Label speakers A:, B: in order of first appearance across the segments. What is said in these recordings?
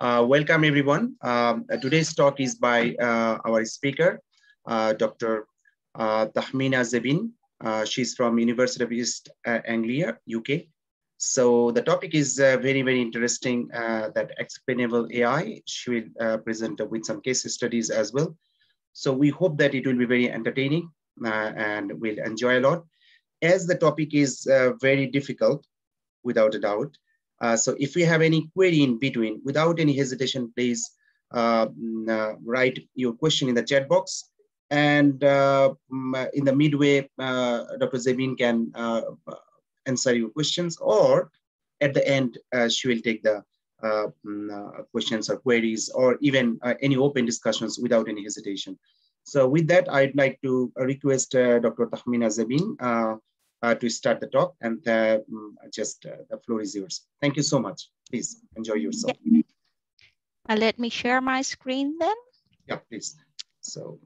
A: Uh, welcome everyone. Um, uh, today's talk is by uh, our speaker, uh, Dr. Uh, Tahmina Zebin. Uh, she's from University of East Anglia, UK. So the topic is very, very interesting that explainable AI. She will present with some case studies as well. So we hope that it will be very entertaining and we'll enjoy a lot. As the topic is very difficult, without a doubt, uh, so if you have any query in between, without any hesitation, please uh, mm, uh, write your question in the chat box. And uh, mm, in the midway, Dr. Zebin can answer your questions, or at the end, she will take the mm, questions or queries, or even any open discussions without any hesitation. So with that, I'd like to request Dr. Tahmina Zebin to start the talk and uh, mm, just uh, the floor is yours. Thank you so much. Please enjoy yourself.
B: Yeah. Uh, let me share my screen then.
A: Yeah, please. So.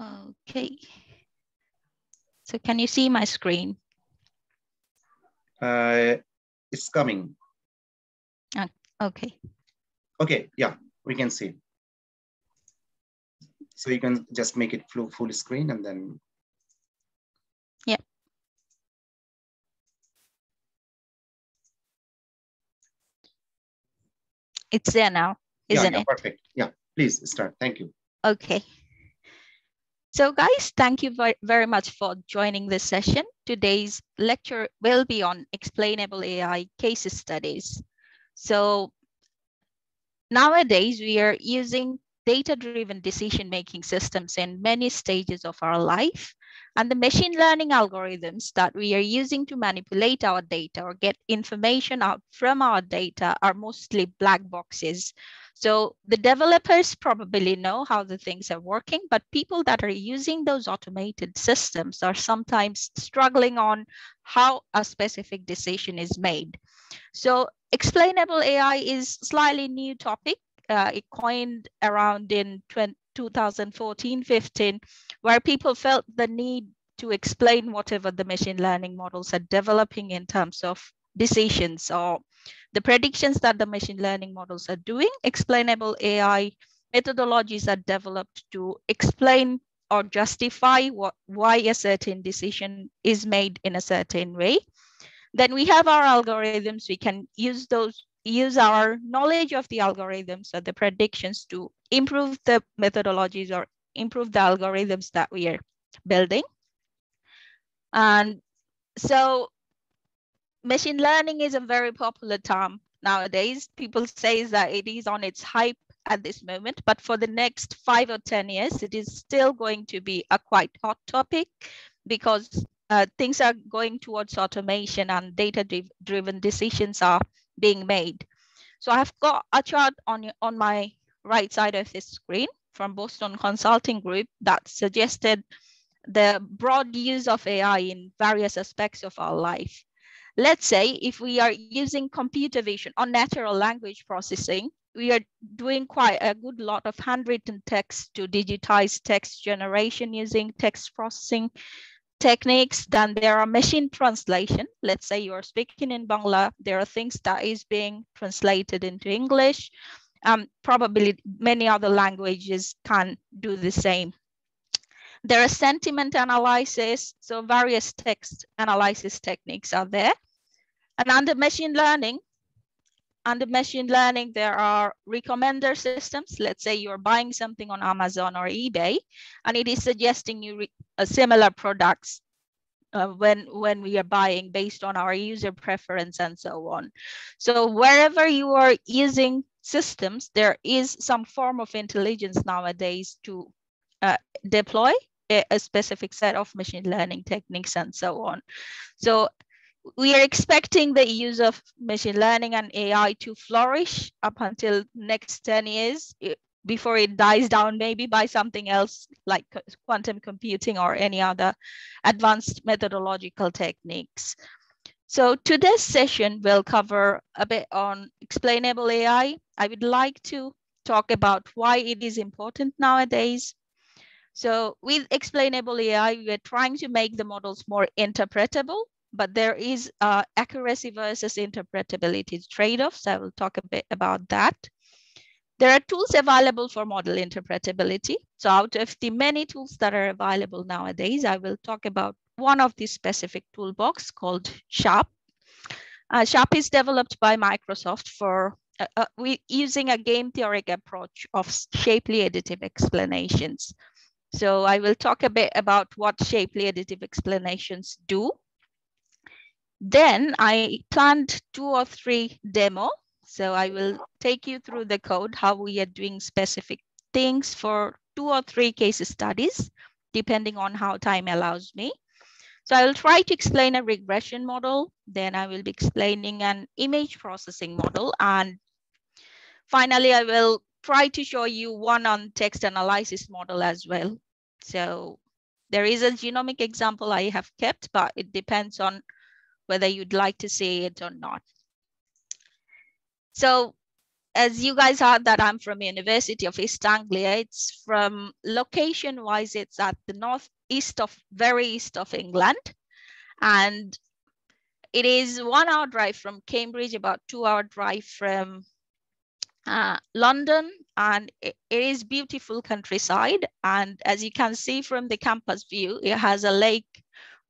B: Okay. So can you see my screen?
A: Uh, it's coming.
B: Ah, okay.
A: Okay, yeah, we can see. So you can just make it full, full screen and then.
B: Yeah. It's there now, isn't
A: yeah, yeah,
B: it?
A: Perfect. Yeah, please start. Thank you.
B: Okay. So guys, thank you very much for joining this session. Today's lecture will be on explainable AI case studies. So nowadays we are using data-driven decision-making systems in many stages of our life. And the machine learning algorithms that we are using to manipulate our data or get information out from our data are mostly black boxes. So the developers probably know how the things are working, but people that are using those automated systems are sometimes struggling on how a specific decision is made. So explainable AI is slightly new topic. Uh, it coined around in 2014-15, where people felt the need to explain whatever the machine learning models are developing in terms of decisions or the predictions that the machine learning models are doing. Explainable AI methodologies are developed to explain or justify what, why a certain decision is made in a certain way. Then we have our algorithms. We can use those, use our knowledge of the algorithms or the predictions to improve the methodologies or improve the algorithms that we are building. And so machine learning is a very popular term nowadays. People say that it is on its hype at this moment, but for the next five or 10 years, it is still going to be a quite hot topic because uh, things are going towards automation and data driven decisions are being made. So I've got a chart on, on my right side of this screen from Boston Consulting Group that suggested the broad use of AI in various aspects of our life. Let's say if we are using computer vision or natural language processing, we are doing quite a good lot of handwritten text to digitize text generation using text processing techniques, then there are machine translation. Let's say you're speaking in Bangla, there are things that is being translated into English. Um, probably many other languages can do the same. There are sentiment analysis, so various text analysis techniques are there. And under machine learning, under machine learning, there are recommender systems. Let's say you're buying something on Amazon or eBay, and it is suggesting you uh, similar products uh, when when we are buying based on our user preference and so on. So wherever you are using systems, there is some form of intelligence nowadays to uh, deploy a, a, specific set of machine learning techniques and so on. So we are expecting the use of machine learning and AI to flourish up until next 10 years eh, before it dies down maybe by something else like quantum computing or any other advanced methodological techniques. So today's session will cover a bit on explainable AI. I would like to talk about why it is important nowadays, So with explainable AI, we are trying to make the models more interpretable, but there is uh, accuracy versus interpretability trade-offs. I will talk a bit about that. There are tools available for model interpretability. So out of the many tools that are available nowadays, I will talk about one of these specific toolbox called SHAP. Uh, SHAP is developed by Microsoft for uh, uh, we, using a game theoric approach of shapely additive explanations. So I will talk a bit about what shapely additive explanations do. Then I planned two or three demo. So I will take you through the code, how we are doing specific things for two or three case studies, depending on how time allows me. So I will try to explain a regression model. Then I will be explaining an image processing model. And finally, I will try to show you one on text analysis model as well. So there is a genomic example I have kept, but it depends on whether you'd like to see it or not. So as you guys heard that I'm from University of East Anglia, it's from location wise, it's at the northeast of very east of England. And it is one hour drive from Cambridge, about two hour drive from uh, London, and it, it is beautiful countryside. And as you can see from the campus view, it has a lake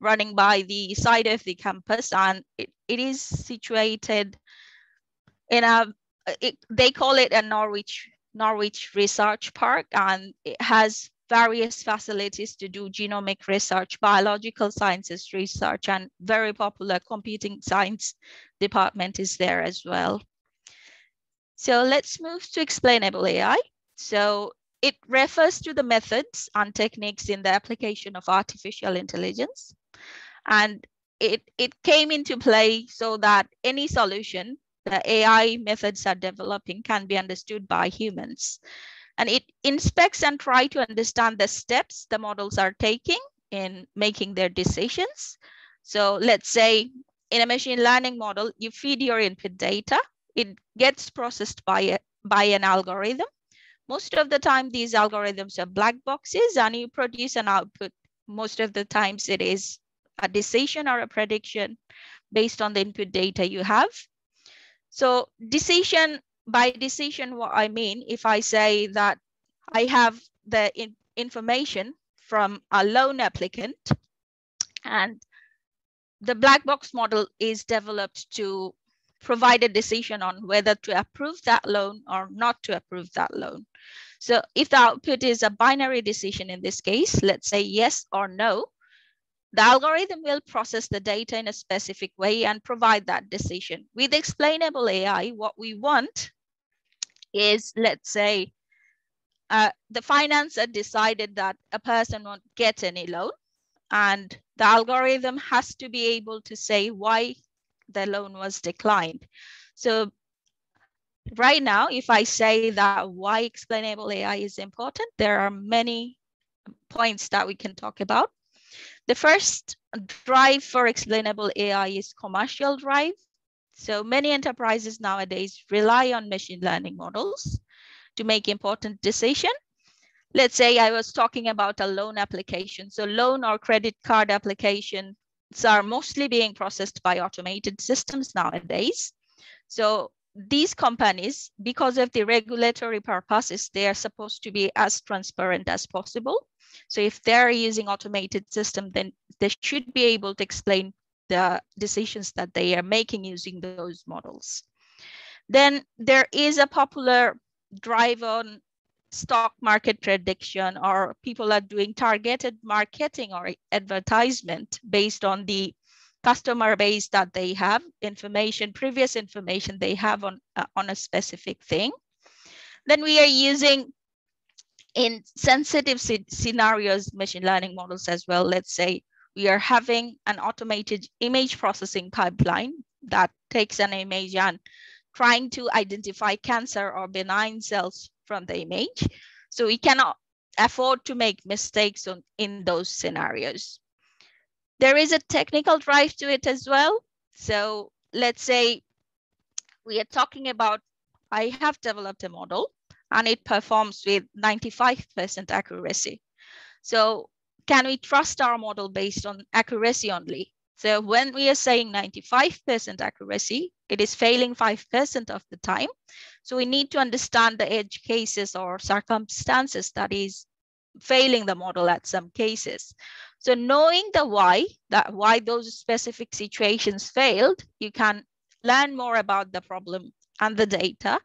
B: running by the side of the campus, and it, it is situated in a. It, they call it a Norwich Norwich Research Park, and it has various facilities to do genomic research, biological sciences research, and very popular computing science department is there as well. So let's move to explainable AI. So it refers to the methods and techniques in the application of artificial intelligence. And it, it came into play so that any solution the AI methods are developing can be understood by humans. And it inspects and try to understand the steps the models are taking in making their decisions. So let's say in a machine learning model, you feed your input data it gets processed by, a, by an algorithm. Most of the time, these algorithms are black boxes and you produce an output. Most of the times it is a decision or a prediction based on the input data you have. So decision, by decision, what I mean, if I say that I have the in information from a loan applicant and the black box model is developed to provide a decision on whether to approve that loan or not to approve that loan. So if the output is a binary decision in this case, let's say yes or no, the algorithm will process the data in a specific way and provide that decision. With explainable AI, what we want is, let's say, uh, the financer decided that a person won't get any loan and the algorithm has to be able to say why the loan was declined. So right now, if I say that why explainable AI is important, there are many points that we can talk about. The first drive for explainable AI is commercial drive. So many enterprises nowadays rely on machine learning models to make important decision. Let's say I was talking about a loan application. So loan or credit card application are mostly being processed by automated systems nowadays. So these companies, because of the regulatory purposes, they are supposed to be as transparent as possible. So if they're using automated system, then they should be able to explain the decisions that they are making using those models. Then there is a popular drive on stock market prediction or people are doing targeted marketing or advertisement based on the customer base that they have information previous information they have on uh, on a specific thing then we are using in sensitive scenarios machine learning models as well let's say we are having an automated image processing pipeline that takes an image and trying to identify cancer or benign cells from the image. So we cannot afford to make mistakes on, in those scenarios. There is a technical drive to it as well. So let's say we are talking about, I have developed a model and it performs with 95% accuracy. So can we trust our model based on accuracy only? So when we are saying 95% accuracy, it is failing 5% of the time. So we need to understand the edge cases or circumstances that is failing the model at some cases. So knowing the why, that why those specific situations failed, you can learn more about the problem and the data.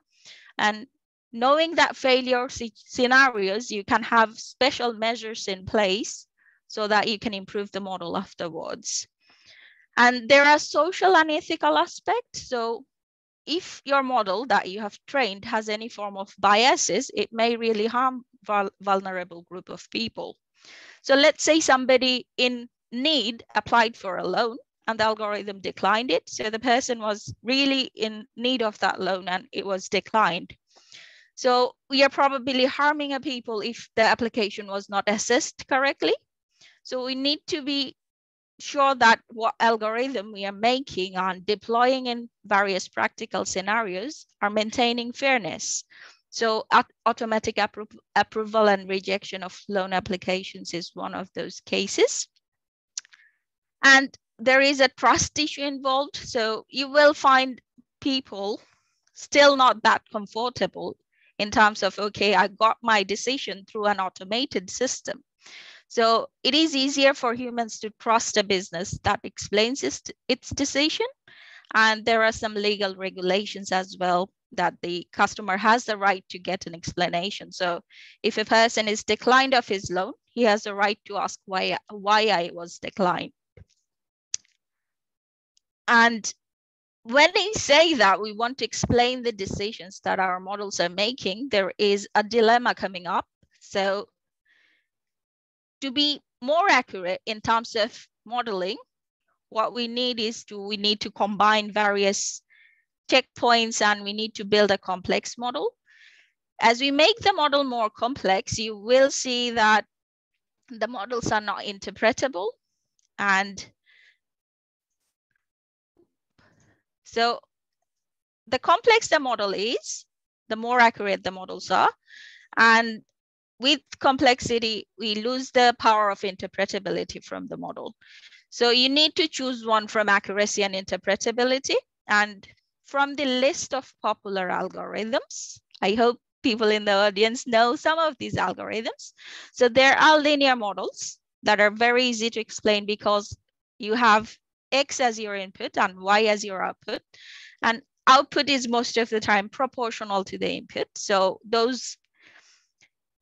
B: And knowing that failure scenarios, you can have special measures in place so that you can improve the model afterwards. And there are social and ethical aspects. So if your model that you have trained has any form of biases, it may really harm vulnerable group of people. So let's say somebody in need applied for a loan and the algorithm declined it. So the person was really in need of that loan and it was declined. So we are probably harming a people if the application was not assessed correctly. So we need to be sure that what algorithm we are making and deploying in various practical scenarios are maintaining fairness. So automatic appro approval and rejection of loan applications is one of those cases. And there is a trust issue involved. So you will find people still not that comfortable in terms of, okay, I got my decision through an automated system. So it is easier for humans to trust a business that explains its, its decision. And there are some legal regulations as well that the customer has the right to get an explanation. So if a person is declined of his loan, he has the right to ask why, why I was declined. And when they say that we want to explain the decisions that our models are making, there is a dilemma coming up. So to be more accurate in terms of modeling, what we need is to, we need to combine various checkpoints and we need to build a complex model. As we make the model more complex, you will see that the models are not interpretable. And so the complex the model is, the more accurate the models are. And with complexity, we lose the power of interpretability from the model. So you need to choose one from accuracy and interpretability. And from the list of popular algorithms, I hope people in the audience know some of these algorithms. So there are linear models that are very easy to explain because you have X as your input and Y as your output. And output is most of the time proportional to the input. So those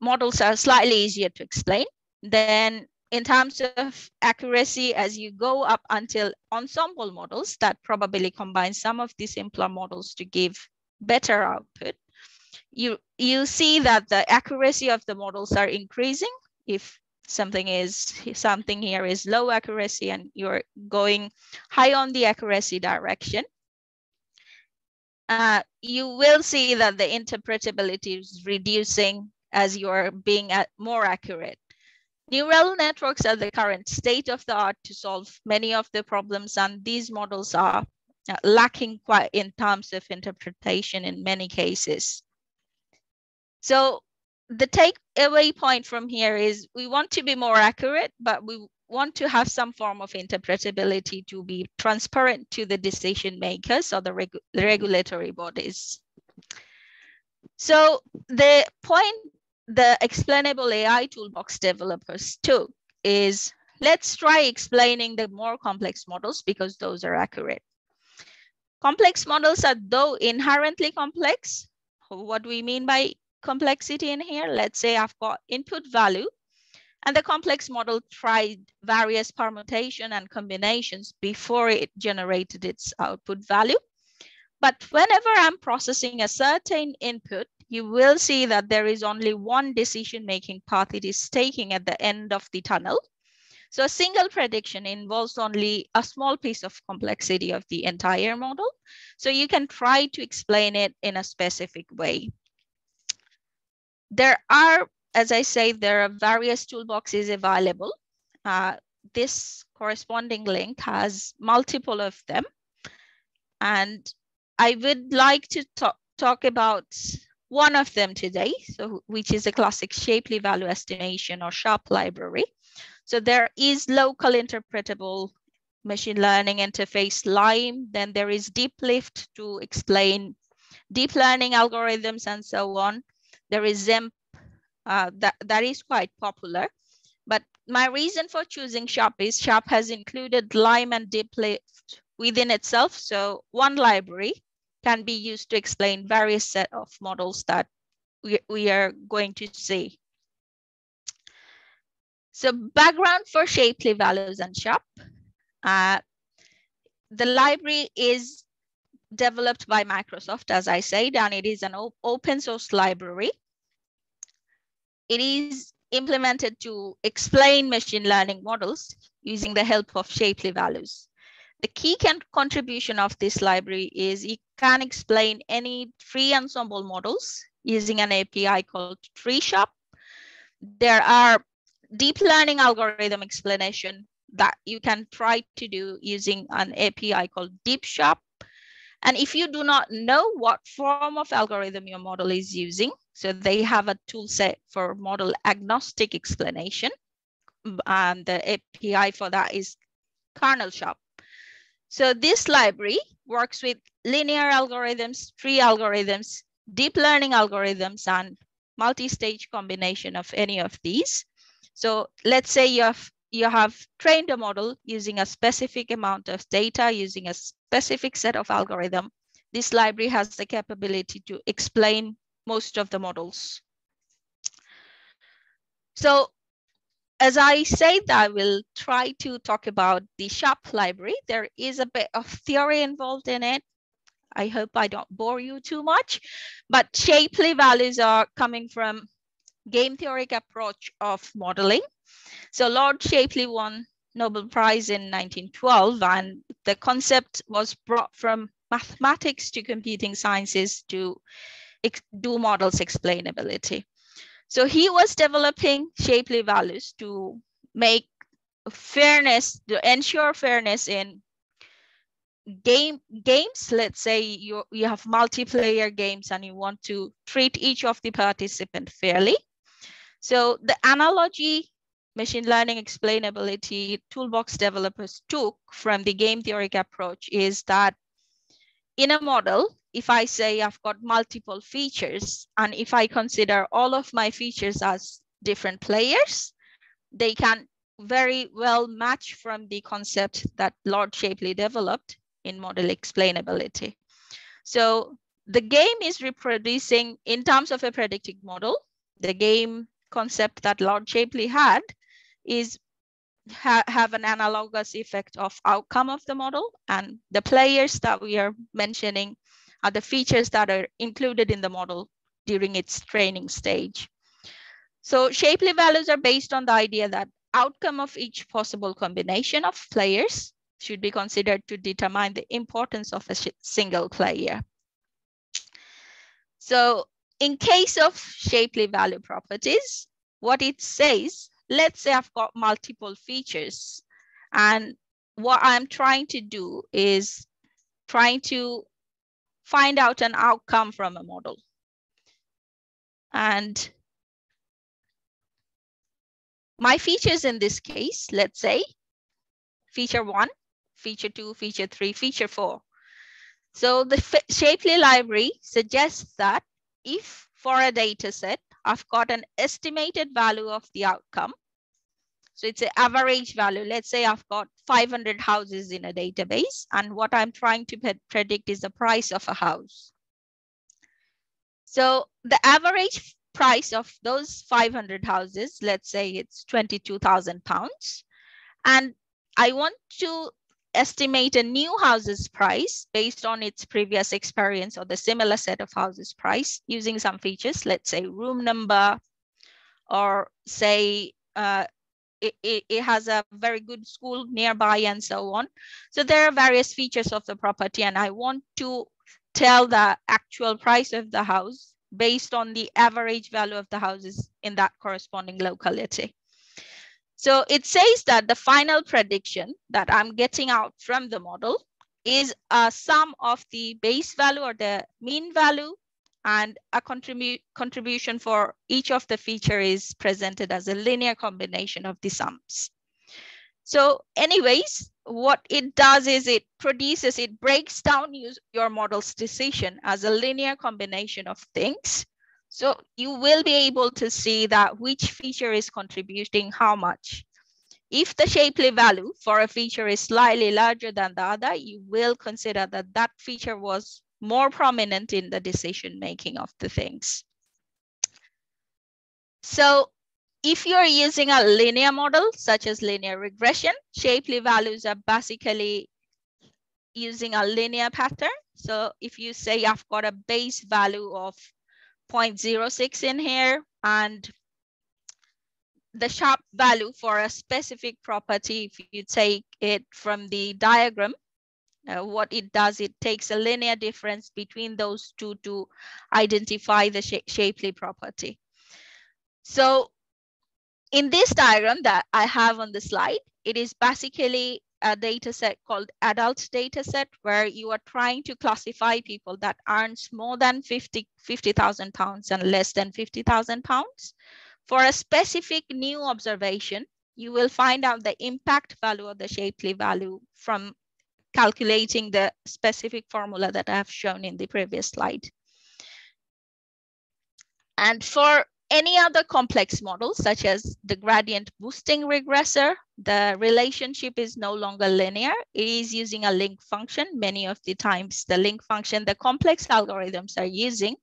B: models are slightly easier to explain. Then in terms of accuracy, as you go up until ensemble models that probably combine some of these simpler models to give better output, you, you see that the accuracy of the models are increasing. If something is something here is low accuracy and you're going high on the accuracy direction, uh, you will see that the interpretability is reducing as you're being more accurate. Neural networks are the current state of the art to solve many of the problems, and these models are uh, lacking quite in terms of interpretation in many cases. So the takeaway point from here is we want to be more accurate, but we want to have some form of interpretability to be transparent to the decision makers or the, regu the regulatory bodies. So the point the explainable AI toolbox developers took is let's try explaining the more complex models because those are accurate. Complex models are though inherently complex. What do we mean by complexity in here? Let's say I've got input value and the complex model tried various permutation and combinations before it generated its output value. But whenever I'm processing a certain input, you will see that there is only one decision-making path it is taking at the end of the tunnel. So a single prediction involves only a small piece of complexity of the entire model. So you can try to explain it in a specific way. There are, as I say, there are various toolboxes available. Uh, this corresponding link has multiple of them. And I would like to talk, talk about one of them today, so which is a classic Shapley value estimation or SHAP library. So there is local interpretable machine learning interface LIME. Then there is DeepLift to explain deep learning algorithms and so on. There is XEMP uh, that, that is quite popular. But my reason for choosing SHAP is SHAP has included LIME and DeepLift within itself. So one library can be used to explain various set of models that we, we are going to see. So background for Shapley values and SHAP. Uh, the library is developed by Microsoft, as I said, and it is an open source library. It is implemented to explain machine learning models using the help of Shapley values. The key contribution of this library is it can explain any tree ensemble models using an API called TreeShap. There are deep learning algorithm explanation that you can try to do using an API called DeepShap. And if you do not know what form of algorithm your model is using, so they have a tool set for model agnostic explanation. And the API for that is KernelShap. So this library works with linear algorithms, tree algorithms, deep learning algorithms, and multi-stage combination of any of these. So let's say you have, you have trained a model using a specific amount of data, using a specific set of algorithm. This library has the capability to explain most of the models. So as I said, I will try to talk about the SHAP library. There is a bit of theory involved in it. I hope I don't bore you too much, but Shapley values are coming from game theoric approach of modeling. So Lloyd Shapley won Nobel Prize in 1912, and the concept was brought from mathematics to computing sciences to do models explainability. So he was developing shapely values to make fairness, to ensure fairness in game games. Let's say you, you have multiplayer games and you want to treat each of the participant fairly. So the analogy machine learning explainability toolbox developers took from the game theoric approach is that in a model, if I say I've got multiple features, and if I consider all of my features as different players, they can very well match from the concept that Lloyd Shapley developed in model explainability. So the game is reproducing in terms of a predictive model, the game concept that Lloyd Shapley had is ha have an analogous effect of outcome of the model and the players that we are mentioning are the features that are included in the model during its training stage. So Shapely values are based on the idea that outcome of each possible combination of players should be considered to determine the importance of a single player. So in case of Shapely value properties, what it says, let's say I've got multiple features and what I'm trying to do is trying to find out an outcome from a model. And my features in this case, let's say feature one, feature two, feature three, feature four. So the Shapley library suggests that if for a data set, I've got an estimated value of the outcome, so it's an average value. Let's say I've got 500 houses in a database and what I'm trying to predict is the price of a house. So the average price of those 500 houses, let's say it's 22,000 pounds. And I want to estimate a new house's price based on its previous experience or the similar set of houses price using some features, let's say room number, or say uh, it, it, it, has a very good school nearby and so on. So there are various features of the property and I want to tell the actual price of the house based on the average value of the houses in that corresponding locality. So it says that the final prediction that I'm getting out from the model is a sum of the base value or the mean value and a contribu contribution for each of the feature is presented as a linear combination of the sums. So anyways, what it does is it produces, it breaks down your model's decision as a linear combination of things. So you will be able to see that which feature is contributing how much. If the shapely value for a feature is slightly larger than the other, you will consider that that feature was more prominent in the decision making of the things. So if you're using a linear model, such as linear regression, Shapley values are basically using a linear pattern. So if you say I've got a base value of 0.06 in here and the SHAP value for a specific property, if you take it from the diagram, uh, what it does, it takes a linear difference between those two to identify the sh Shapley property. So in this diagram that I have on the slide, it is basically a data set called adult data set where you are trying to classify people that earns more than 50 50,000 pounds and less than 50,000 pounds. For a specific new observation, you will find out the impact value of the shapely value from calculating the specific formula that I have shown in the previous slide. And for any other complex models, such as the gradient boosting regressor, the relationship is no longer linear. It is using a link function. Many of the times the link function, the complex algorithms are using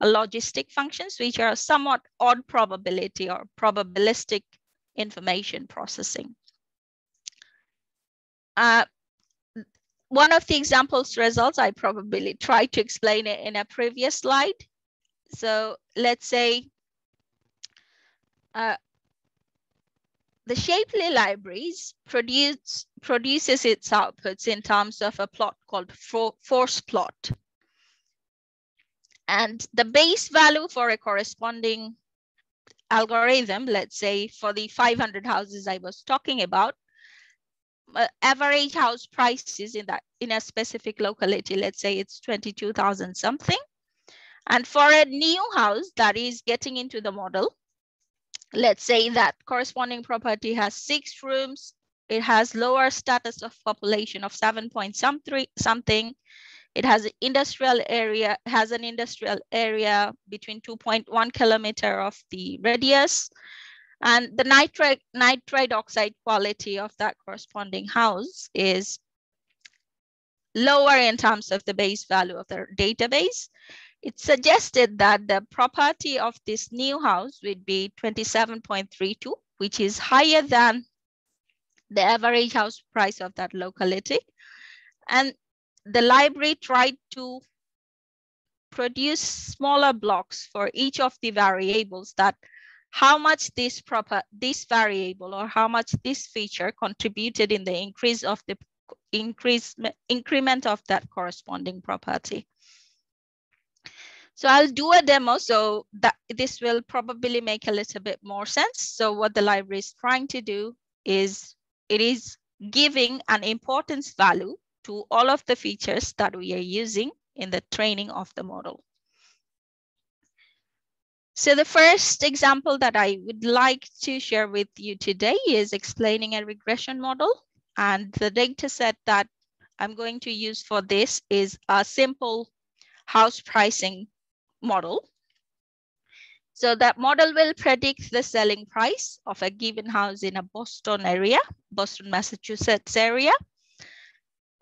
B: a logistic functions, which are somewhat odd probability or probabilistic information processing. Uh, one of the examples results, I probably tried to explain it in a previous slide. So let's say uh, the Shapley libraries produce, produces its outputs in terms of a plot called for, force plot. And the base value for a corresponding algorithm, let's say for the 500 houses I was talking about, Uh, average house prices in that in a specific locality, let's say it's 22,000 something. And for a new house that is getting into the model, let's say that corresponding property has six rooms, it has lower status of population of seven point some three something, it has an industrial area, has an industrial area between 2.1 kilometer of the radius. And the nitrate, nitride oxide quality of that corresponding house is lower in terms of the base value of the database. It suggested that the property of this new house would be 27.32, which is higher than the average house price of that locality. And the library tried to produce smaller blocks for each of the variables that how much this proper this variable or how much this feature contributed in the increase of the increase increment of that corresponding property. So I'll do a demo so that this will probably make a little bit more sense. So what the library is trying to do is it is giving an importance value to all of the features that we are using in the training of the model. So the first example that I would like to share with you today is explaining a regression model. And the data set that I'm going to use for this is a simple house pricing model. So that model will predict the selling price of a given house in a Boston area, Boston, Massachusetts area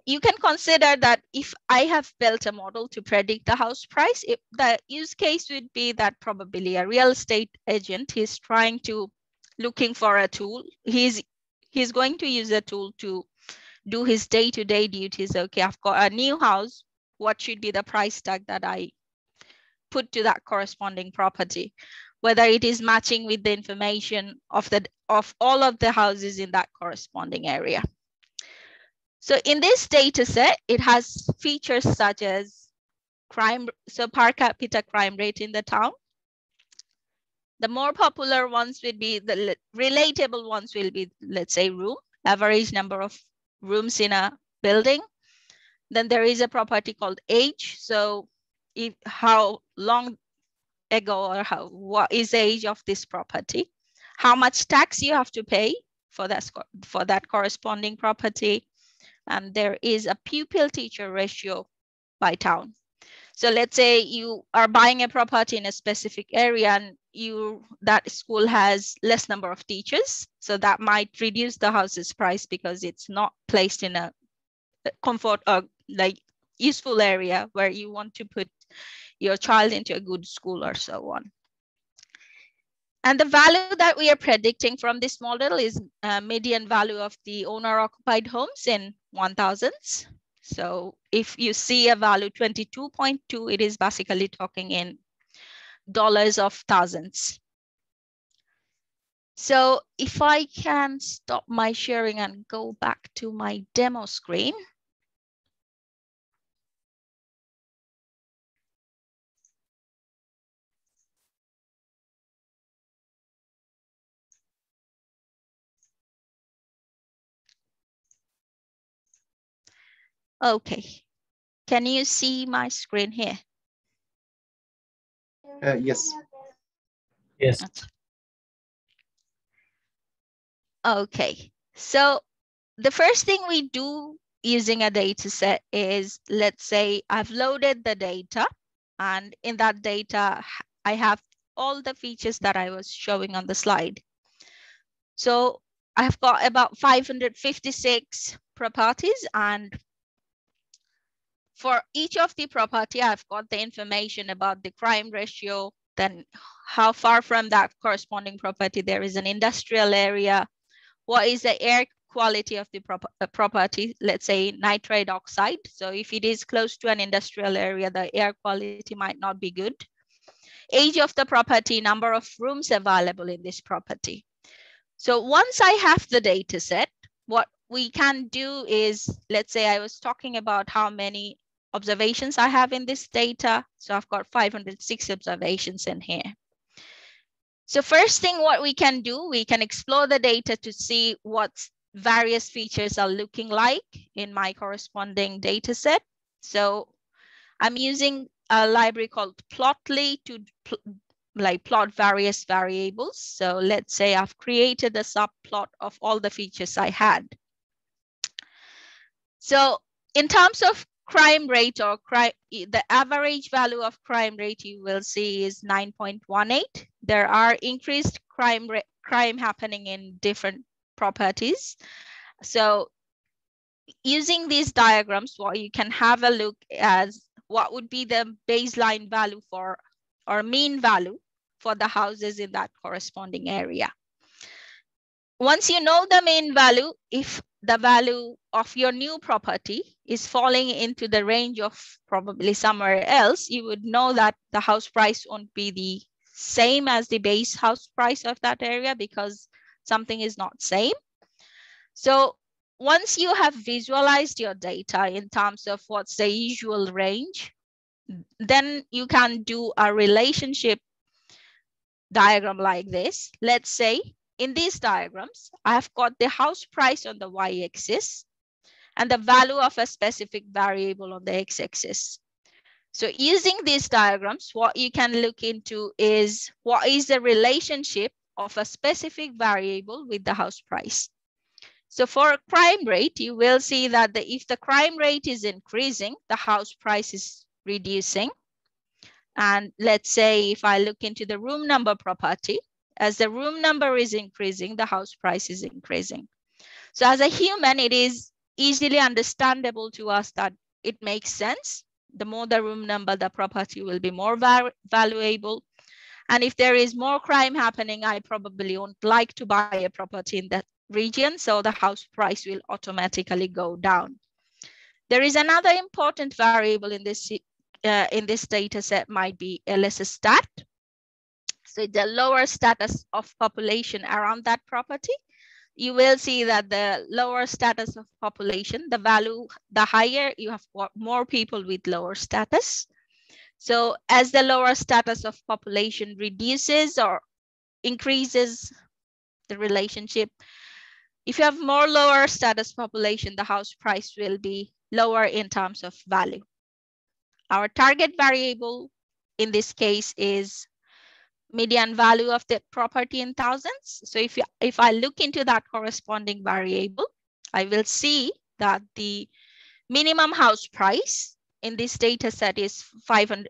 B: you can consider that if I have built a model to predict the house price, if the use case would be that probably a real estate agent is trying to looking for a tool. He's he's going to use a tool to do his day-to-day -day duties. Okay, I've got a new house. What should be the price tag that I put to that corresponding property? Whether it is matching with the information of the of all of the houses in that corresponding area. So in this data set, it has features such as crime, so per capita crime rate in the town. The more popular ones will be, the relatable ones will be, let's say room, average number of rooms in a building. Then there is a property called age. So if, how long ago or how, what is the age of this property, how much tax you have to pay for that, for that corresponding property, and there is a pupil teacher ratio by town. So let's say you are buying a property in a specific area and you that school has less number of teachers. So that might reduce the house's price because it's not placed in a comfort or like useful area where you want to put your child into a good school or so on. And the value that we are predicting from this model is uh, median value of the owner occupied homes in 1000s. So if you see a value 22.2, it is basically talking in dollars of thousands. So if I can stop my sharing and go back to my demo screen. Okay, can you see my screen here?
A: Uh, yes.
C: Yes.
B: Okay, so the first thing we do using a data set is, let's say I've loaded the data and in that data, I have all the features that I was showing on the slide. So I've got about 556 properties and for each of the property, I've got the information about the crime ratio, then how far from that corresponding property there is an industrial area, what is the air quality of the prop uh, property, let's say nitrate oxide. So if it is close to an industrial area, the air quality might not be good. Age of the property, number of rooms available in this property. So once I have the data set, what we can do is, let's say I was talking about how many observations I have in this data. So I've got 506 observations in here. So first thing what we can do, we can explore the data to see what various features are looking like in my corresponding data set. So I'm using a library called Plotly to pl like plot various variables. So let's say I've created a subplot of all the features I had. So in terms of crime rate or crime, the average value of crime rate you will see is 9.18. There are increased crime crime happening in different properties. So using these diagrams, what you can have a look as what would be the baseline value for or mean value for the houses in that corresponding area. Once you know the mean value, if the value of your new property is falling into the range of probably somewhere else, you would know that the house price won't be the same as the base house price of that area because something is not same. So once you have visualized your data in terms of what's the usual range, then you can do a relationship diagram like this. Let's say in these diagrams, I've got the house price on the y-axis and the value of a specific variable on the x-axis. So using these diagrams, what you can look into is what is the relationship of a specific variable with the house price. So for a crime rate, you will see that the, if the crime rate is increasing, the house price is reducing. And let's say if I look into the room number property, as the room number is increasing, the house price is increasing. So as a human, it is easily understandable to us that it makes sense. The more the room number, the property will be more valuable. And if there is more crime happening, I probably won't like to buy a property in that region. So the house price will automatically go down. There is another important variable in this, uh, in this data set might be LS stat. So the lower status of population around that property, you will see that the lower status of population, the value, the higher you have more people with lower status. So as the lower status of population reduces or increases the relationship, if you have more lower status population, the house price will be lower in terms of value. Our target variable in this case is median value of the property in thousands. So if, you, if I look into that corresponding variable, I will see that the minimum house price in this data set is 500,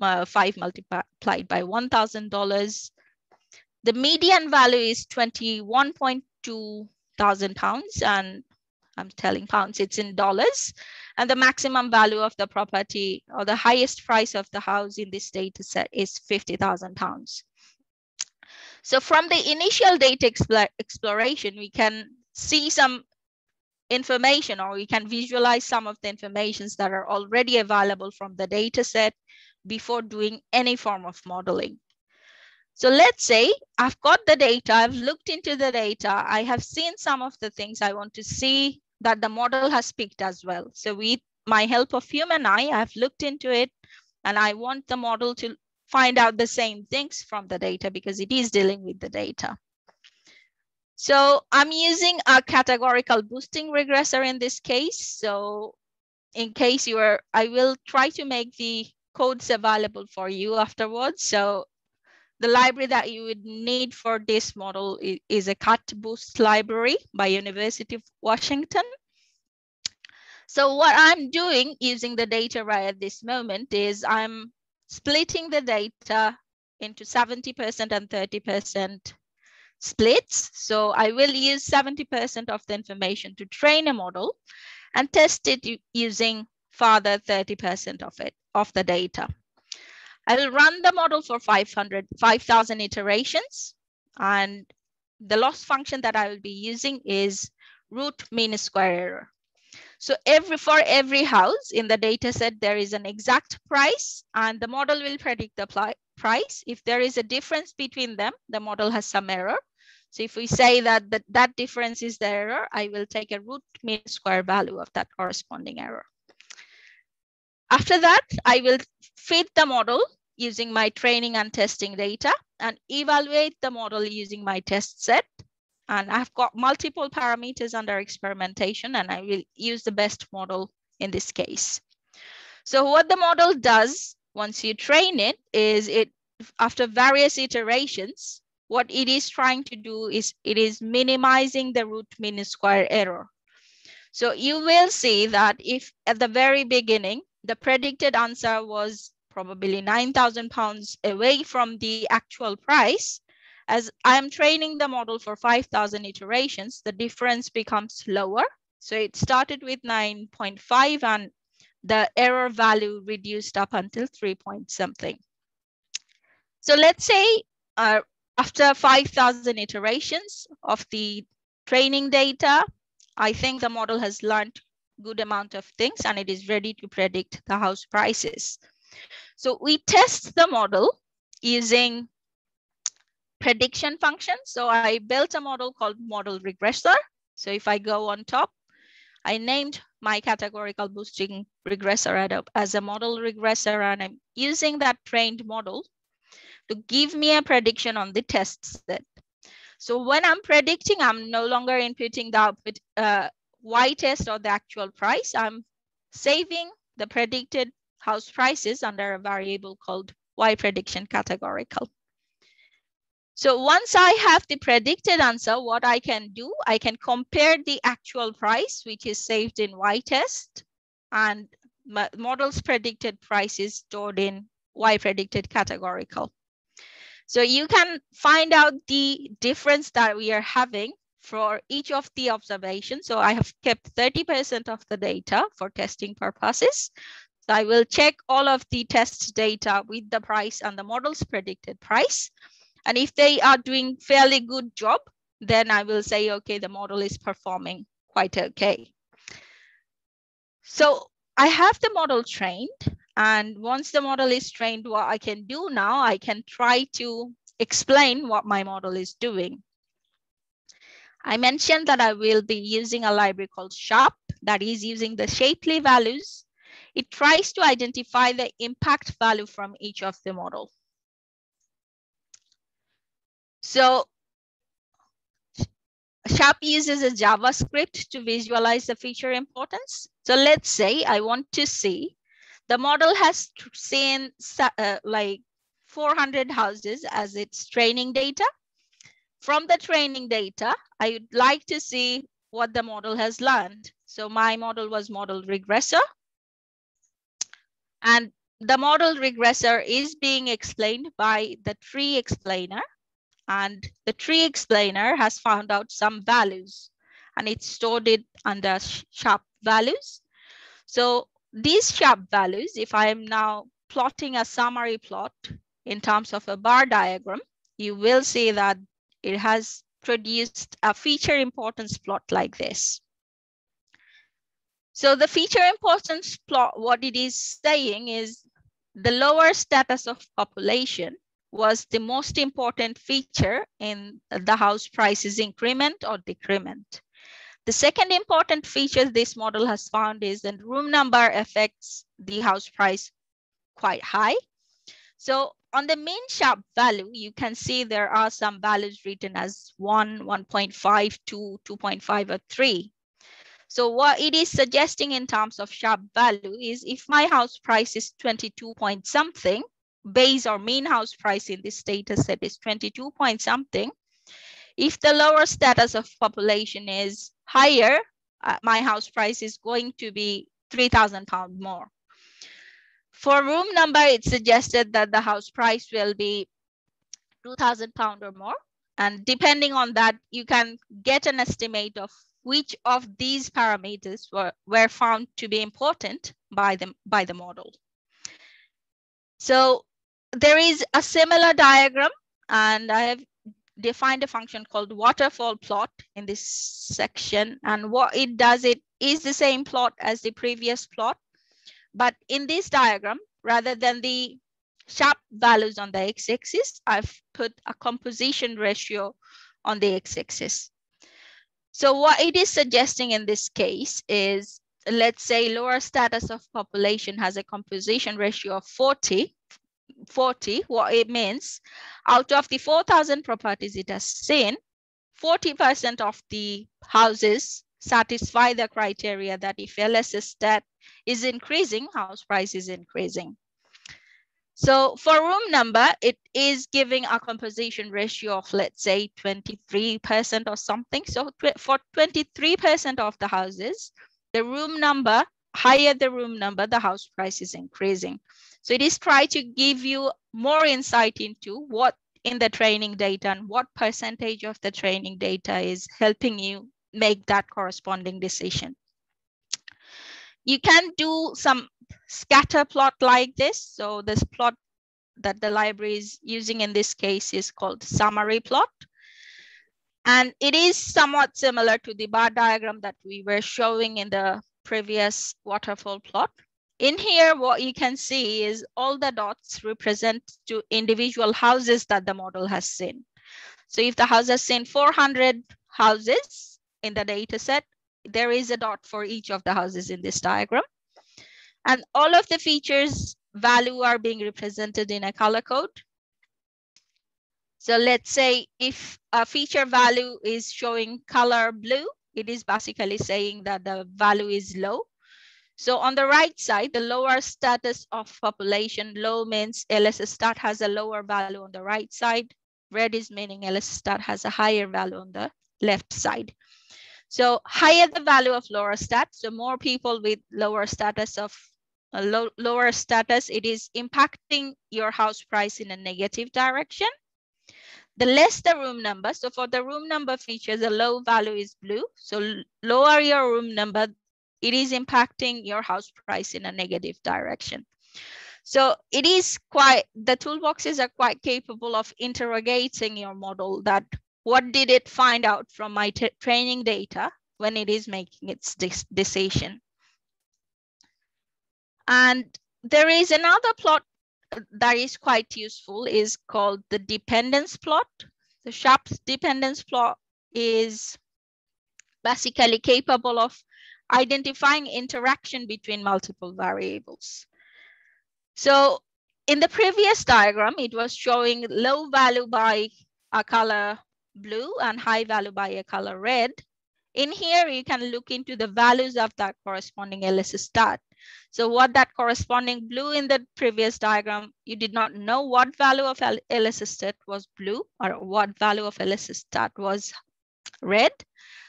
B: uh, 5 multiplied by $1,000. The median value is 21.2 thousand pounds and I'm telling pounds, it's in dollars. And the maximum value of the property or the highest price of the house in this data set is 50,000 pounds. So from the initial data exploration, we can see some information or we can visualize some of the informations that are already available from the data set before doing any form of modeling. So let's say I've got the data, I've looked into the data, I have seen some of the things I want to see that the model has picked as well. So with my help of human eye, I've looked into it and I want the model to find out the same things from the data because it is dealing with the data. So I'm using a categorical boosting regressor in this case. So in case you are, I will try to make the codes available for you afterwards. So the library that you would need for this model is a CatBoost library by University of Washington. So what I'm doing using the data right at this moment is I'm splitting the data into 70% and 30% splits. So I will use 70% of the information to train a model and test it using further 30% of it, of the data. I will run the model for 500, 5,000 iterations. And the loss function that I will be using is root mean square error. So every for every house in the data set, there is an exact price and the model will predict the price. If there is a difference between them, the model has some error. So if we say that the, that difference is the error, I will take a root mean square value of that corresponding error. After that, I will feed the model using my training and testing data and evaluate the model using my test set. And I've got multiple parameters under experimentation and I will use the best model in this case. So what the model does once you train it is it after various iterations, what it is trying to do is it is minimizing the root mean square error. So you will see that if at the very beginning, the predicted answer was probably 9,000 pounds away from the actual price, as I'm training the model for 5,000 iterations, the difference becomes lower. So it started with 9.5 and the error value reduced up until 3 point something. So let's say uh, after 5,000 iterations of the training data, I think the model has learned good amount of things and it is ready to predict the house prices. So we test the model using prediction function. So I built a model called model regressor. So if I go on top, I named my categorical boosting regressor as a model regressor and I'm using that trained model to give me a prediction on the test set. So when I'm predicting, I'm no longer inputting the output uh, Y test or the actual price. I'm saving the predicted house prices under a variable called Y prediction categorical. So once I have the predicted answer, what I can do, I can compare the actual price, which is saved in Y test, and model's predicted price is stored in Y predicted categorical. So you can find out the difference that we are having for each of the observations. So I have kept 30% of the data for testing purposes. So I will check all of the test data with the price and the model's predicted price. And if they are doing fairly good job, then I will say, okay, the model is performing quite okay. So I have the model trained. And once the model is trained, what I can do now, I can try to explain what my model is doing. I mentioned that I will be using a library called SHAP that is using the Shapley values. It tries to identify the impact value from each of the model. So SHAP uses a JavaScript to visualize the feature importance. So let's say I want to see The model has seen uh, like 400 houses as its training data. From the training data, I would like to see what the model has learned. So my model was model regressor. And the model regressor is being explained by the tree explainer. And the tree explainer has found out some values and it stored it under SHAP values. So these SHAP values, if I am now plotting a summary plot in terms of a bar diagram, you will see that it has produced a feature importance plot like this. So the feature importance plot, what it is saying is the lower status of population was the most important feature in the house prices increment or decrement. The second important feature this model has found is that room number affects the house price quite high. So on the mean SHAP value, you can see there are some values written as 1, 1.5, 2, 2.5, or 3. So what it is suggesting in terms of SHAP value is if my house price is 22 point something, base or mean house price in this data set is 22 point something, if the lower status of population is higher, uh, my house price is going to be 3,000 pounds more. For room number, it's suggested that the house price will be 2,000 pound or more. And depending on that, you can get an estimate of which of these parameters were, were found to be important by the, by the model. So there is a similar diagram and I have defined a function called waterfall plot in this section. And what it does, it is the same plot as the previous plot. But in this diagram, rather than the SHAP values on the x-axis, I've put a composition ratio on the x-axis. So what it is suggesting in this case is, let's say lower status of population has a composition ratio of 40, 40, what it means, out of the 4,000 properties it has seen, 40% of the houses satisfy the criteria that if LSS stat is increasing, house price is increasing. So for room number, it is giving a composition ratio of, let's say, 23% or something. So for 23% of the houses, the room number, higher the room number, the house price is increasing. So it is try to give you more insight into what in the training data and what percentage of the training data is helping you make that corresponding decision. You can do some scatter plot like this. So this plot that the library is using in this case is called summary plot. And it is somewhat similar to the bar diagram that we were showing in the previous waterfall plot. In here, what you can see is all the dots represent to individual houses that the model has seen. So if the house has seen 400 houses in the data set, there is a dot for each of the houses in this diagram. And all of the features value are being represented in a color code. So let's say if a feature value is showing color blue, it is basically saying that the value is low. So on the right side, the lower status of population, low means LS stat has a lower value on the right side. Red is meaning LS stat has a higher value on the left side. So higher the value of lower stat, so more people with lower status of uh, low, lower status, it is impacting your house price in a negative direction. The less the room number, so for the room number feature, the low value is blue. So lower your room number, it is impacting your house price in a negative direction. So it is quite, the toolboxes are quite capable of interrogating your model that what did it find out from my training data when it is making its decision. And there is another plot that is quite useful is called the dependence plot. The SHAP dependence plot is basically capable of identifying interaction between multiple variables. So in the previous diagram, it was showing low value by a color blue and high value by a color red. In here, you can look into the values of that corresponding LSS stat. So what that corresponding blue in the previous diagram, you did not know what value of LSS stat was blue or what value of LSS stat was red.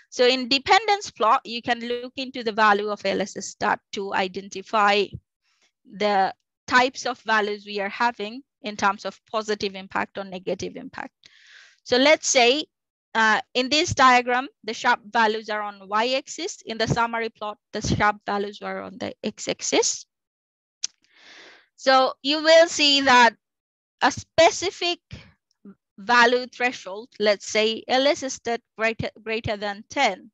B: So in dependence plot, you can look into the value of LSS stat to identify the types of values we are having in terms of positive impact or negative impact. So let's say uh, in this diagram, the SHAP values are on y-axis. In the summary plot, the SHAP values are on the x-axis. So you will see that a specific value threshold, let's say LS stat greater, greater than 10,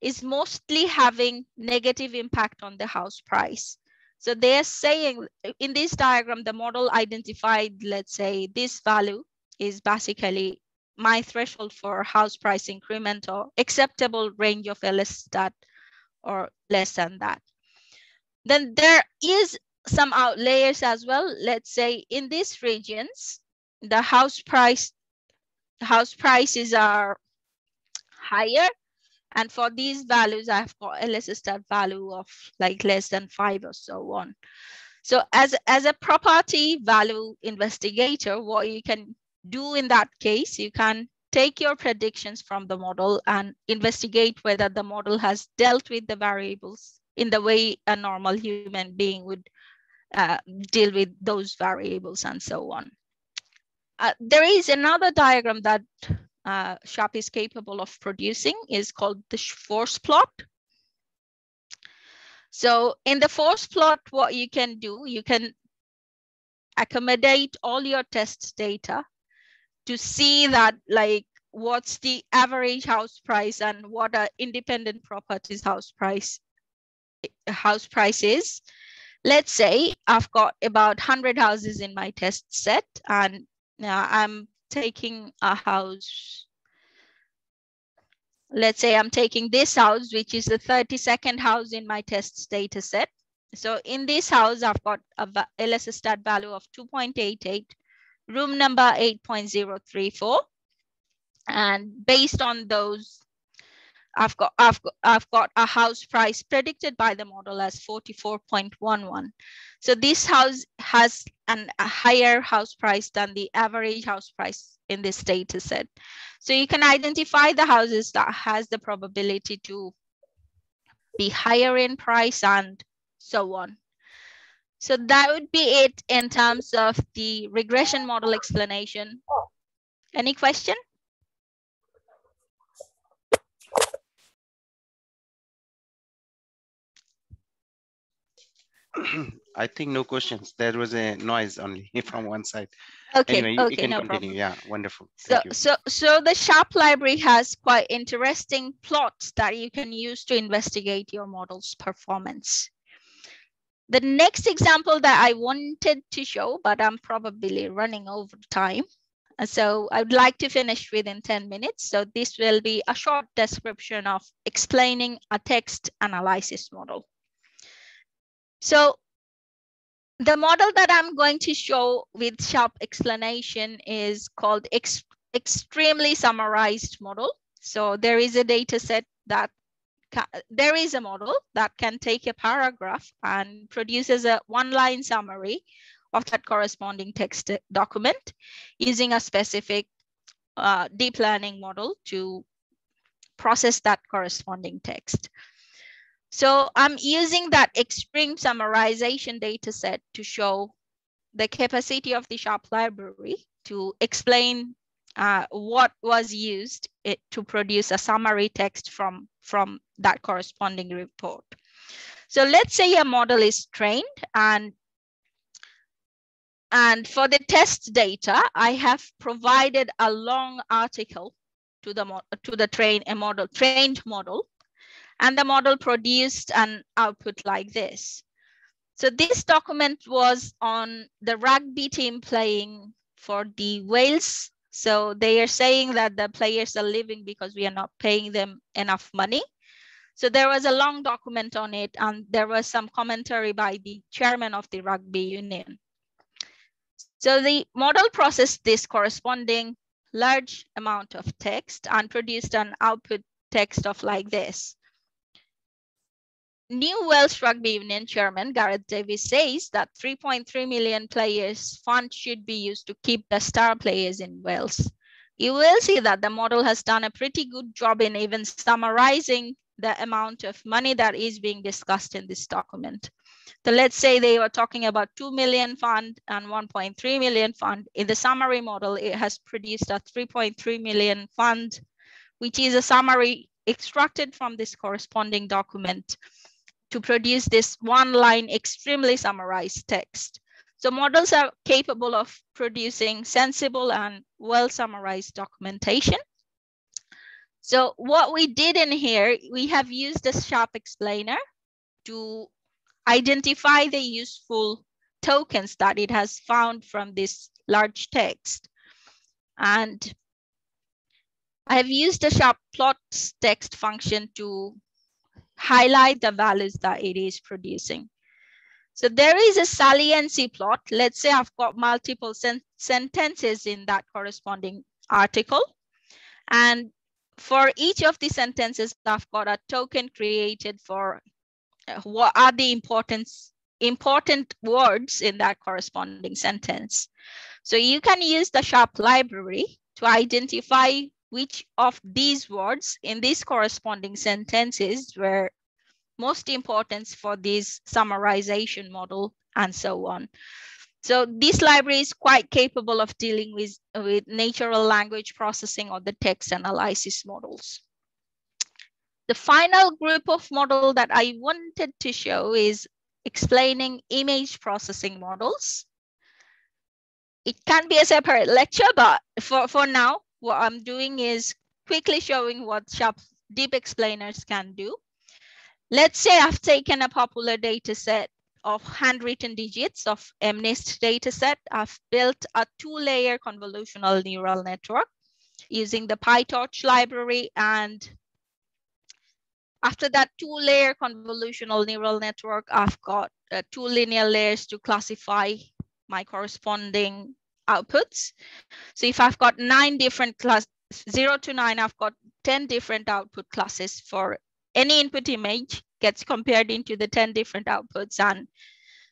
B: is mostly having negative impact on the house price. So they're saying in this diagram, the model identified, let's say this value is basically my threshold for house price increment or acceptable range of LS stat or less than that. Then there is some outliers as well. Let's say in these regions, the house price house prices are higher. And for these values, I've got LS stat value of like less than five or so on. So as, as a property value investigator, what you can do in that case, you can take your predictions from the model and investigate whether the model has dealt with the variables in the way a normal human being would uh, deal with those variables and so on. Uh, there is another diagram that uh, SHAP is capable of producing is called the force plot. So in the force plot, what you can do, you can accommodate all your test data to see that like what's the average house price and what are independent properties house price house price is. Let's say I've got about 100 houses in my test set and now I'm taking a house. Let's say I'm taking this house, which is the 32nd house in my test data set. So in this house, I've got a LSS stat value of 2.88 room number 8.034. And based on those, I've got, I've got, I've got a house price predicted by the model as 44.11. So this house has an, a higher house price than the average house price in this data set. So you can identify the houses that has the probability to be higher in price and so on. So that would be it in terms of the regression model explanation. Any question?
A: I think no questions. There was a noise only from one side.
B: Okay,
A: anyway, you,
B: okay,
A: you can
B: no
A: continue.
B: problem.
A: Yeah, wonderful.
B: So, so, so the SHAP library has quite interesting plots that you can use to investigate your model's performance. The next example that I wanted to show, but I'm probably running over time. Uh, so I would like to finish within 10 minutes. So this will be a short description of explaining a text analysis model. So the model that I'm going to show with SHAP explanation is called ex extremely summarized model. So there is a data set that there is a model that can take a paragraph and produces a one line summary of that corresponding text document using a specific uh, deep learning model to process that corresponding text. So I'm using that extreme summarization data set to show the capacity of the SHAP library to explain uh, what was used it, to produce a summary text from, from that corresponding report. So let's say a model is trained and and for the test data, I have provided a long article to the to the train a model trained model, and the model produced an output like this. So this document was on the rugby team playing for the Wales so they are saying that the players are leaving because we are not paying them enough money. So there was a long document on it and there was some commentary by the chairman of the rugby union. So the model processed this corresponding large amount of text and produced an output text of like this. New Welsh Rugby Union chairman Gareth Davies says that 3.3 million players fund should be used to keep the star players in Wales. You will see that the model has done a pretty good job in even summarizing the amount of money that is being discussed in this document. So let's say they were talking about 2 million fund and 1.3 million fund. In the summary model, it has produced a 3.3 million fund, which is a summary extracted from this corresponding document to produce this one line extremely summarized text. So models are capable of producing sensible and well summarized documentation. So what we did in here, we have used a SHAP explainer to identify the useful tokens that it has found from this large text. And I have used the SHAP plot text function to highlight the values that it is producing. So there is a saliency plot. Let's say I've got multiple sen sentences in that corresponding article. And for each of the sentences, I've got a token created for uh, what are the importance, important words in that corresponding sentence. So you can use the SHAP library to identify which of these words in these corresponding sentences were most important for this summarization model and so on. So this library is quite capable of dealing with, with natural language processing or the text analysis models. The final group of model that I wanted to show is explaining image processing models. It can be a separate lecture, but for, for now, what I'm doing is quickly showing what SHAP Deep Explainers can do. Let's say I've taken a popular data set of handwritten digits of MNIST dataset, I've built a two-layer convolutional neural network using the PyTorch library. And after that two-layer convolutional neural network, I've got uh, two linear layers to classify my corresponding outputs. So if I've got nine different class, zero to nine, I've got 10 different output classes for any input image gets compared into the 10 different outputs and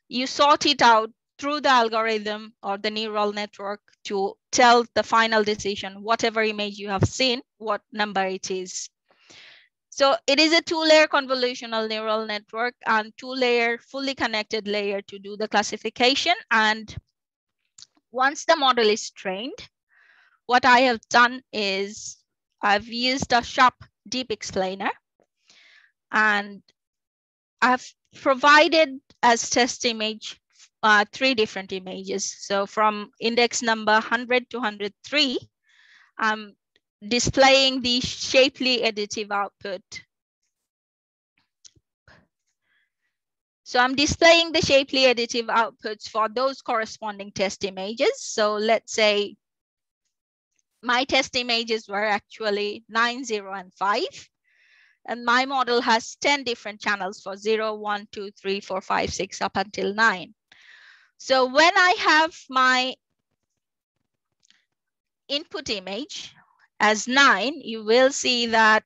B: you sort it out through the algorithm or the neural network to tell the final decision, whatever image you have seen, what number it is. So it is a two-layer convolutional neural network and two-layer fully connected layer to do the classification. And once the model is trained, what I have done is I've used a SHAP deep explainer and I've provided as test image uh, three different images. So from index number 100 to 103, I'm displaying the Shapley additive output. So I'm displaying the Shapley additive outputs for those corresponding test images. So let's say my test images were actually 9, 0, and 5. And my model has 10 different channels for 0, 1, 2, 3, 4, 5, 6, up until 9. So when I have my input image as 9, you will see that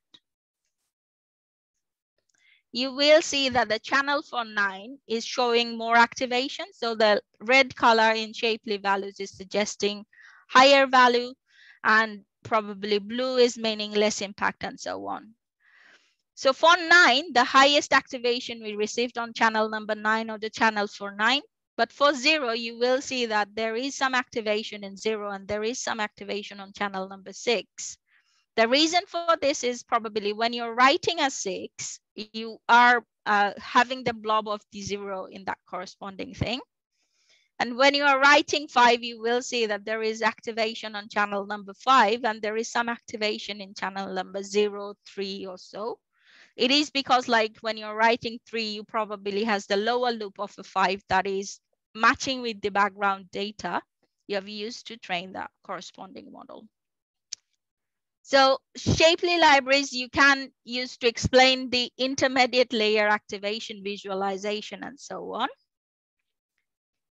B: you will see that the channel for 9 is showing more activation. So the red color in Shapley values is suggesting higher value and probably blue is meaning less impact and so on. So for nine, the highest activation we received on channel number nine or the channel for nine. But for zero, you will see that there is some activation in zero and there is some activation on channel number six. The reason for this is probably when you're writing a six, you are uh, having the blob of the zero in that corresponding thing. And when you are writing five, you will see that there is activation on channel number five and there is some activation in channel number zero, three or so. It is because like when you're writing three, you probably has the lower loop of a five that is matching with the background data you have used to train that corresponding model. So Shapley libraries you can use to explain the intermediate layer activation visualization and so on.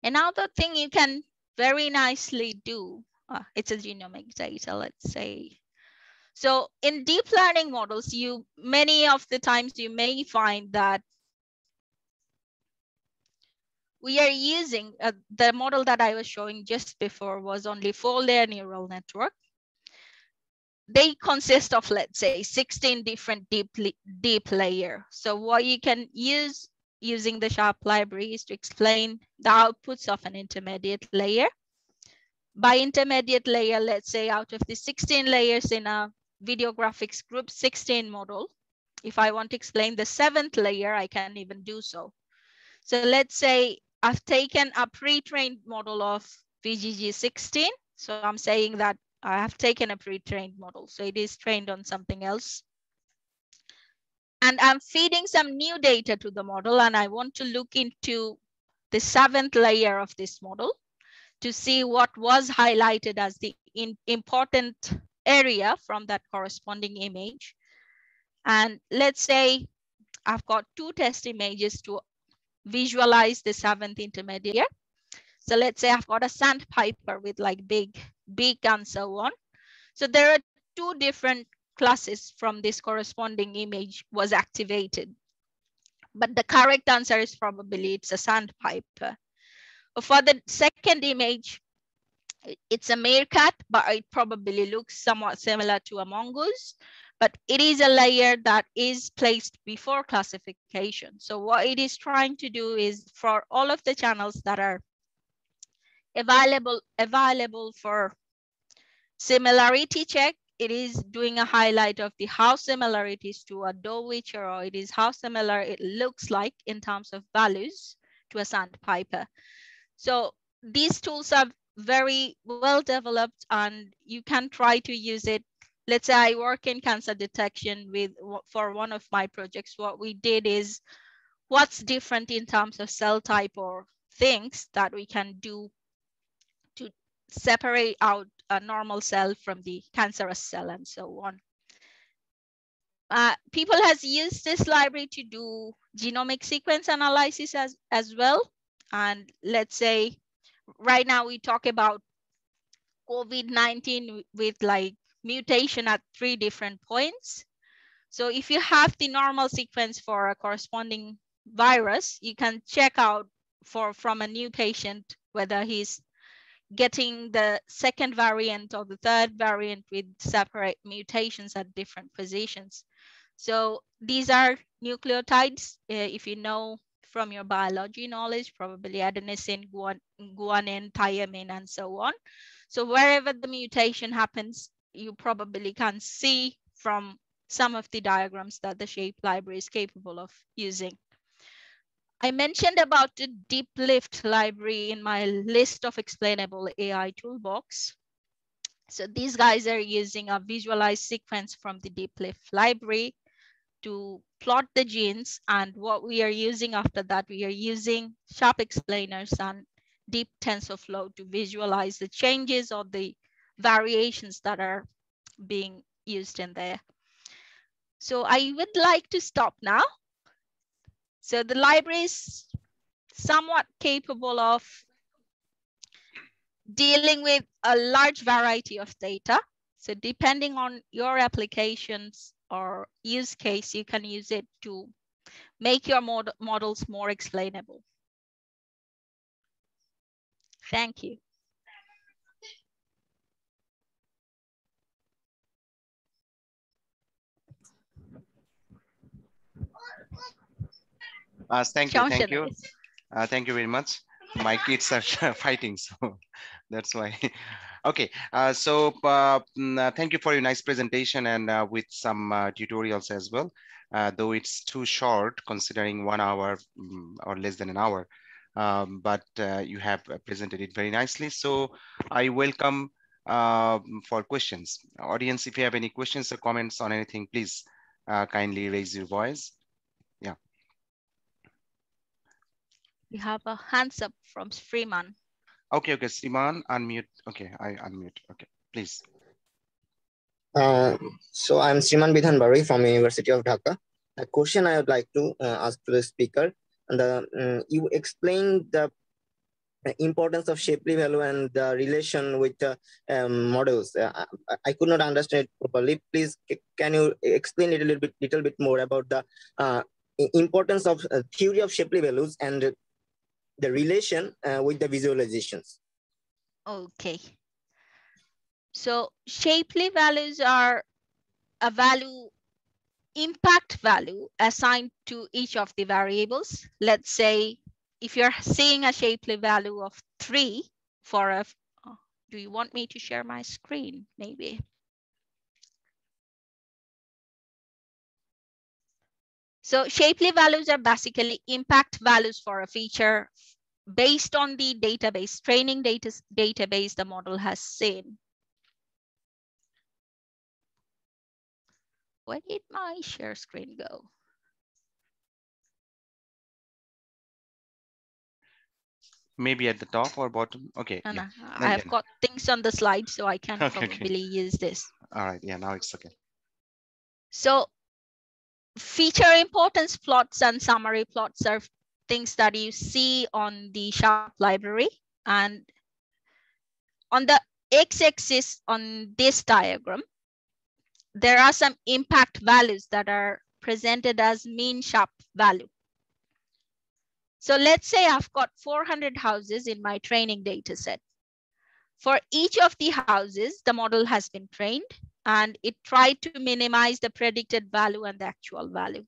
B: Another thing you can very nicely do, uh, it's a genomic data, let's say so in deep learning models, you many of the times you may find that we are using uh, the model that I was showing just before was only four layer neural network. They consist of, let's say, 16 different deep, deep layer. So what you can use using the SHAP library is to explain the outputs of an intermediate layer. By intermediate layer, let's say out of the 16 layers in a video graphics group 16 model, if I want to explain the seventh layer, I can even do so. So let's say I've taken a pre-trained model of VGG16. So I'm saying that I have taken a pre-trained model. So it is trained on something else. And I'm feeding some new data to the model and I want to look into the seventh layer of this model to see what was highlighted as the important area from that corresponding image. And let's say I've got two test images to visualize the seventh intermediate. So let's say I've got a sandpiper with like big beak and so on. So there are two different classes from this corresponding image was activated. But the correct answer is probably it's a sandpiper. For the second image, it's a meerkat, but it probably looks somewhat similar to a mongoose, but it is a layer that is placed before classification. So what it is trying to do is for all of the channels that are available, available for similarity check, it is doing a highlight of the how similar it is to a dowitcher or it is how similar it looks like in terms of values to a sandpiper. So these tools are very well developed and you can try to use it. Let's say I work in cancer detection with for one of my projects. What we did is what's different in terms of cell type or things that we can do separate out a normal cell from the cancerous cell and so on. Uh, people has used this library to do genomic sequence analysis as, as well. And let's say right now we talk about COVID-19 with like mutation at three different points. So if you have the normal sequence for a corresponding virus, you can check out for from a new patient whether he's getting the second variant or the third variant with separate mutations at different positions. So these are nucleotides. Uh, if you know from your biology knowledge, probably adenosine, guan guanine, thymine, and so on. So wherever the mutation happens, you probably can see from some of the diagrams that the SHAP library is capable of using. I mentioned about the DeepLIFT library in my list of explainable AI toolbox. So these guys are using a visualized sequence from the DeepLIFT library to plot the genes. And what we are using after that, we are using SHAP explainers and deep TensorFlow to visualize the changes or the variations that are being used in there. So I would like to stop now so the library is somewhat capable of dealing with a large variety of data. So depending on your applications or use case, you can use it to make your mod models more explainable. Thank you.
A: Uh, thank you, thank you. Uh, thank you very much. My kids are fighting, so that's why. okay, uh, so uh, mm, uh, thank you for your nice presentation and uh, with some tutorials as well. though it's too short, considering one hour um, or less than an hour, um, but you have presented it very nicely. So I welcome for questions. Audience, if you have any questions or comments on anything, please kindly raise your voice.
B: We have a hands up from Sriman.
A: Okay, okay, Sriman, unmute. Okay, I unmute. Okay, please.
D: Uh, so I'm Sriman Bidhan from University of Dhaka. A question I would like to uh, ask to the speaker. And the, um, you explained the importance of Shapley value and the relation with the um, models. Uh, I, I, could not understand it properly. Please, can you explain it a little bit, little bit more about the uh, importance of uh, theory of Shapley values and the relation uh, with the visualizations.
B: Okay. So Shapley values are a value impact value assigned to each of the variables. Let's say if you're seeing a Shapley value of three for a, oh, do you want me to share my screen maybe? So Shapley values are basically impact values for a feature based on the database, training data, database the model has seen. Where did my share screen go?
A: Maybe at the top or bottom. Okay.
B: No,
A: yeah.
B: no, I have got things on the slide, so I can
A: Okay, okay.
B: probably use this.
A: All right. Yeah. Now it's okay.
B: So feature importance plots and summary plots are things that you see on the SHAP library. And on the x-axis on this diagram, there are some impact values that are presented as mean SHAP value. So let's say I've got 400 houses in my training data set. For each of the houses, the model has been trained and it tried to minimize the predicted value and the actual value.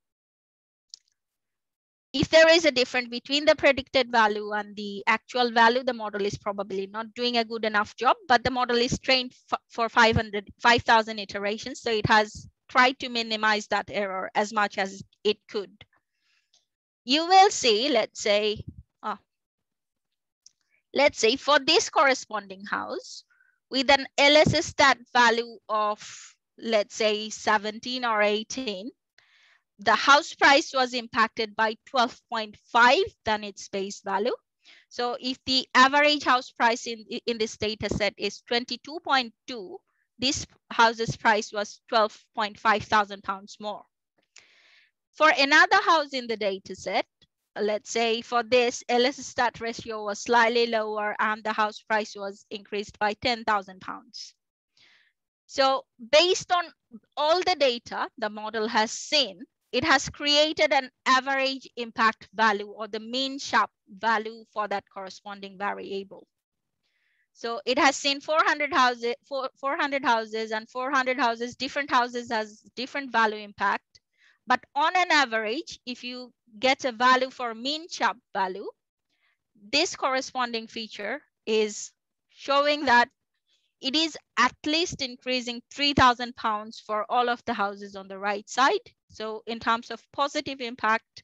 B: If there is a difference between the predicted value and the actual value, the model is probably not doing a good enough job, but the model is trained for 500, 5,000 iterations. So it has tried to minimize that error as much as it could. You will see, let's say, oh, let's say for this corresponding house, with an LSS stat value of, let's say 17 or 18, the house price was impacted by 12.5 than its base value. So if the average house price in, in this data set is 22.2, this house's price was 12.5 thousand pounds more. For another house in the data set, let's say for this LS stat ratio was slightly lower and the house price was increased by 10,000 pounds. So based on all the data the model has seen, it has created an average impact value or the mean SHAP value for that corresponding variable. So it has seen 400 houses, 400 houses and 400 houses, different houses has different value impact. But on an average, if you get a value for mean SHAP value, this corresponding feature is showing that it is at least increasing 3,000 pounds for all of the houses on the right side. So in terms of positive impact,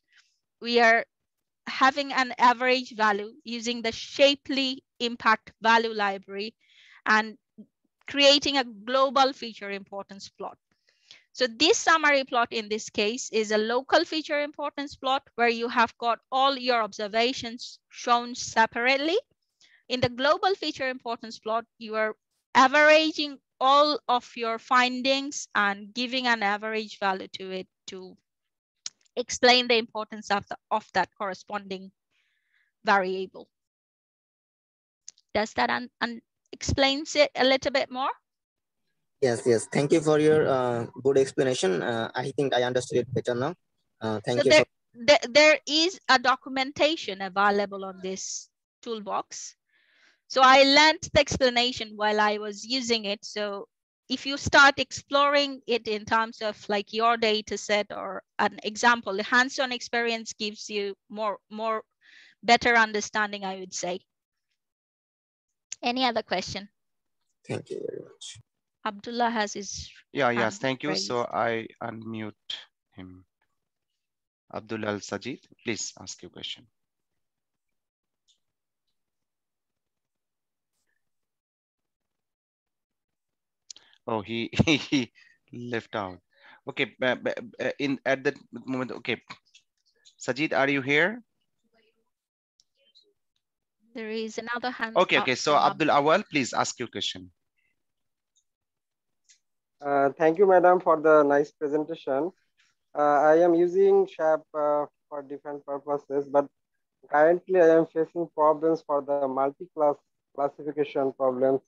B: we are having an average value using the Shapley impact value library and creating a global feature importance plot. So this summary plot in this case is a local feature importance plot where you have got all your observations shown separately. In the global feature importance plot, you are averaging all of your findings and giving an average value to it to explain the importance of, the, of that corresponding variable. Does that un, un explains it a little bit more?
D: Yes, yes. Thank you for your uh, good explanation. Uh, I think I understood it better now. Uh, thank
B: so
D: you.
B: There, there is a documentation available on this toolbox. So I learned the explanation while I was using it. So if you start exploring it in terms of like your data set or an example, the hands-on experience gives you more, more better understanding, I would say. Any other question?
D: Thank you very much.
B: Abdullah has his
A: Yeah, yes, thank you.
B: raised.
A: So I unmute him. Abdul Al Sajid, please ask your question. Oh, he he left out. Okay, in at that moment, okay. Sajid, are you here?
B: There is another hand.
A: Okay, okay. So Abdul Awal, please ask your question.
E: Uh, thank you, madam, for the nice presentation. Uh, I am using SHAP uh, for different purposes, but currently I am facing problems for the multi-class classification problems.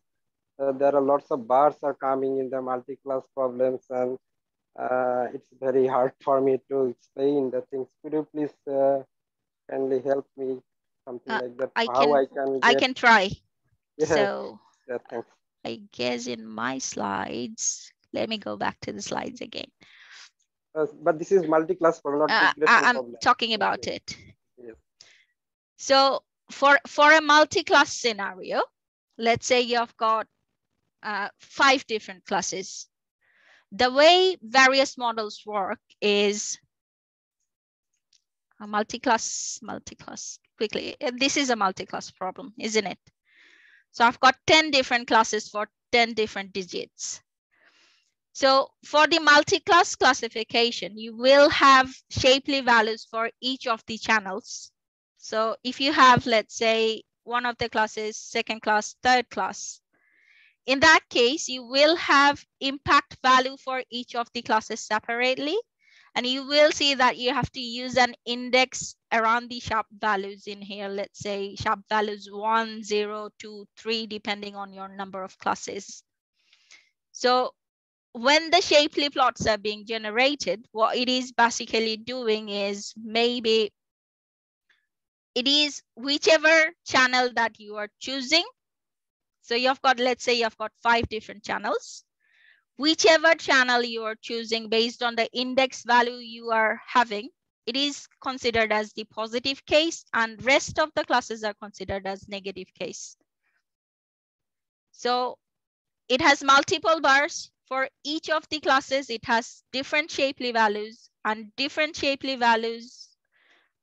E: Uh, there are lots of bars are coming in the multi-class problems and uh, it's very hard for me to explain the things. Could you please uh, kindly help me something like that.
B: I
E: How
B: can-
E: I can get...
B: I can try.
E: yeah,
B: So
E: yeah, thanks.
B: I guess in my slides, let me go back to the slides again.
E: Uh, but this is multi-class not
B: Uh, I'm
E: problem.
B: talking about
E: Okay.
B: it.
E: Yes.
B: So for, for a multi-class scenario, let's say you've got uh, five different classes. The way various models work is a multi-class, multi-class, quickly. This is a multi-class problem, isn't it? So I've got 10 different classes for 10 different digits. So for the multi-class classification, you will have Shapley values for each of the channels. So if you have, let's say, one of the classes, second class, third class, in that case, you will have impact value for each of the classes separately. And you will see that you have to use an index around the SHAP values in here. Let's say SHAP values one, zero, two, three, depending on your number of classes. So when the Shapley plots are being generated, what it is basically doing is maybe it is whichever channel that you are choosing. So you've got, let's say you've got five different channels. Whichever channel you are choosing based on the index value you are having, it is considered as the positive case and rest of the classes are considered as negative case. So it has multiple bars for each of the classes. It has different Shapley values and different Shapley values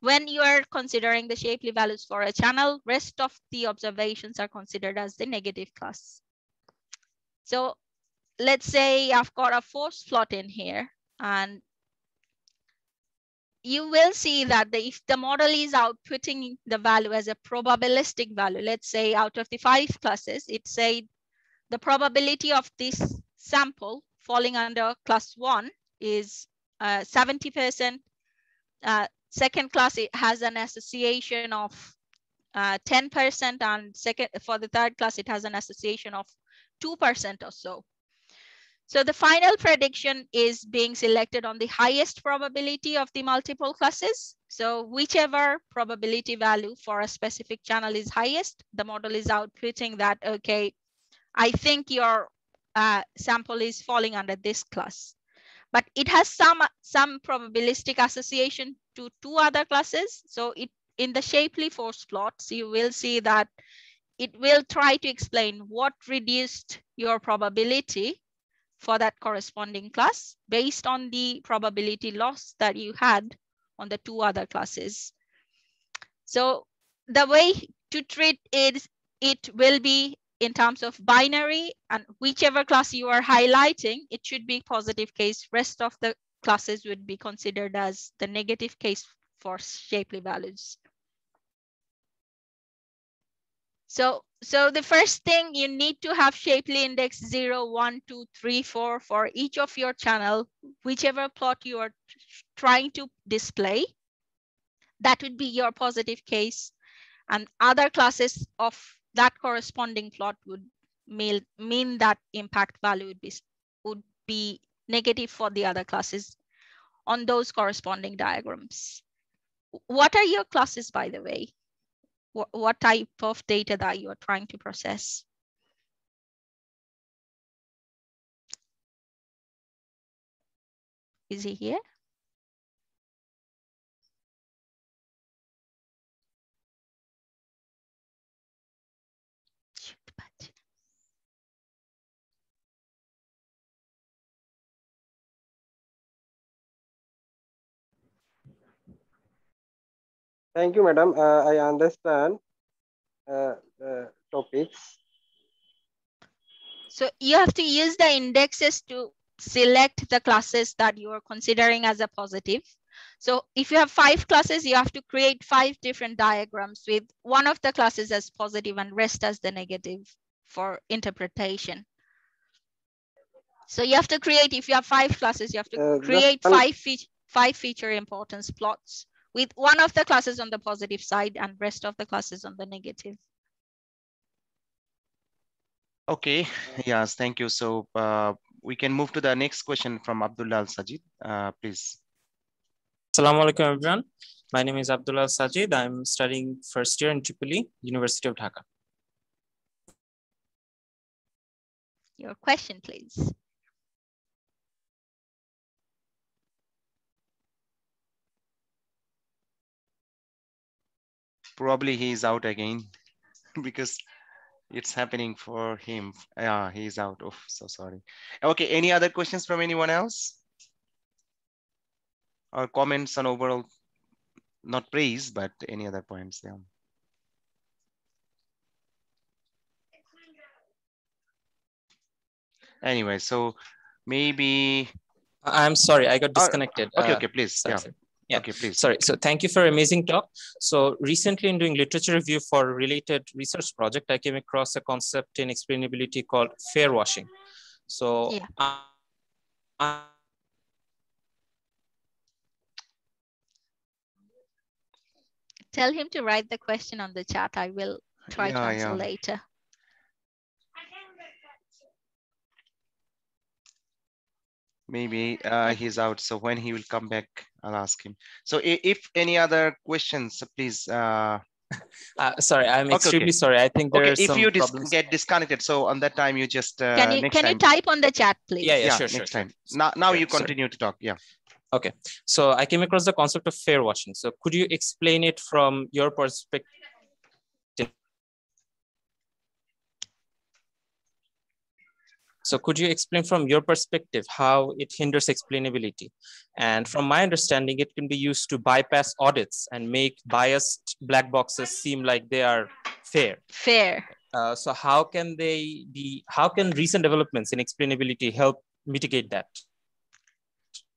B: when you are considering the Shapley values for a channel, rest of the observations are considered as the negative class. So let's say I've got a force plot in here and you will see that the, if the model is outputting the value as a probabilistic value, let's say out of the five classes, it said the probability of this sample falling under class one is 70%, uh, second class, it has an association of 10% uh, and second for the third class, it has an association of 2% or so. So the final prediction is being selected on the highest probability of the multiple classes. So whichever probability value for a specific channel is highest, the model is outputting that, okay, I think your uh, sample is falling under this class but it has some some probabilistic association to two other classes. So it in the Shapley force plots, you will see that it will try to explain what reduced your probability for that corresponding class based on the probability loss that you had on the two other classes. So the way to treat it, it will be in terms of binary and whichever class you are highlighting, it should be positive case. Rest of the classes would be considered as the negative case for Shapley values. So, so the first thing you need to have Shapley index 0, 1, 2, 3, 4 for each of your channel, whichever plot you are trying to display. That would be your positive case. And other classes of that corresponding plot would mean, that impact value would be, would be negative for the other classes on those corresponding diagrams. What are your classes, by the way? What, what type of data that you are trying to process? Is he here?
E: Thank you, madam. Uh, I understand uh, the topics.
B: So you have to use the indexes to select the classes that you are considering as a positive. So if you have five classes, you have to create five different diagrams with one of the classes as positive and rest as the negative for interpretation. So you have to create, if you have five classes, you have to
E: Uh,
B: create five, fe five feature importance plots with one of the classes on the positive side and rest of the classes on the negative.
A: Okay, yes, thank you. So uh, we can move to the next question from Abdullah Al Sajid, uh, please.
C: Assalamu alaikum everyone.
F: My name is Abdullah Sajid. I'm studying first year in Tripoli, University of Dhaka.
B: Your question, please.
A: Probably he's out again because it's happening for him. Yeah, he's out. Oh, so sorry. Okay, any other questions from anyone else? Or comments on overall, not praise, but any other points? Yeah. Anyway, so maybe.
F: I'm sorry, I got disconnected.
A: okay, uh, okay, please.
F: Yeah.
A: Yeah. Okay, please.
F: Sorry. So thank you for amazing talk. So recently in doing literature review for related research project, I came across a concept in explainability called fair washing. So yeah. uh,
B: Tell him to write the question on the chat. I will try yeah, to answer yeah. later.
A: Maybe uh, he's out. So when he will come back, I'll ask him. So if any other questions, please. Uh...
F: Uh, sorry, I'm okay, extremely okay. sorry. I think there okay,
A: if you dis
F: problems.
A: get disconnected, so on that time you just uh,
B: can you can
A: time.
B: you type on the chat, please?
F: Yeah, yeah, yeah sure,
A: next
F: sure.
A: time. Now, now you continue sorry. to talk. Yeah.
F: Okay, so I came across the concept of fair washing. So could you explain it from your perspective? So could you explain from your perspective how it hinders explainability? And from my understanding, it can be used to bypass audits and make biased black boxes seem like they are fair.
B: Fair.
F: Uh, so how can they be, how can recent developments in explainability help mitigate that?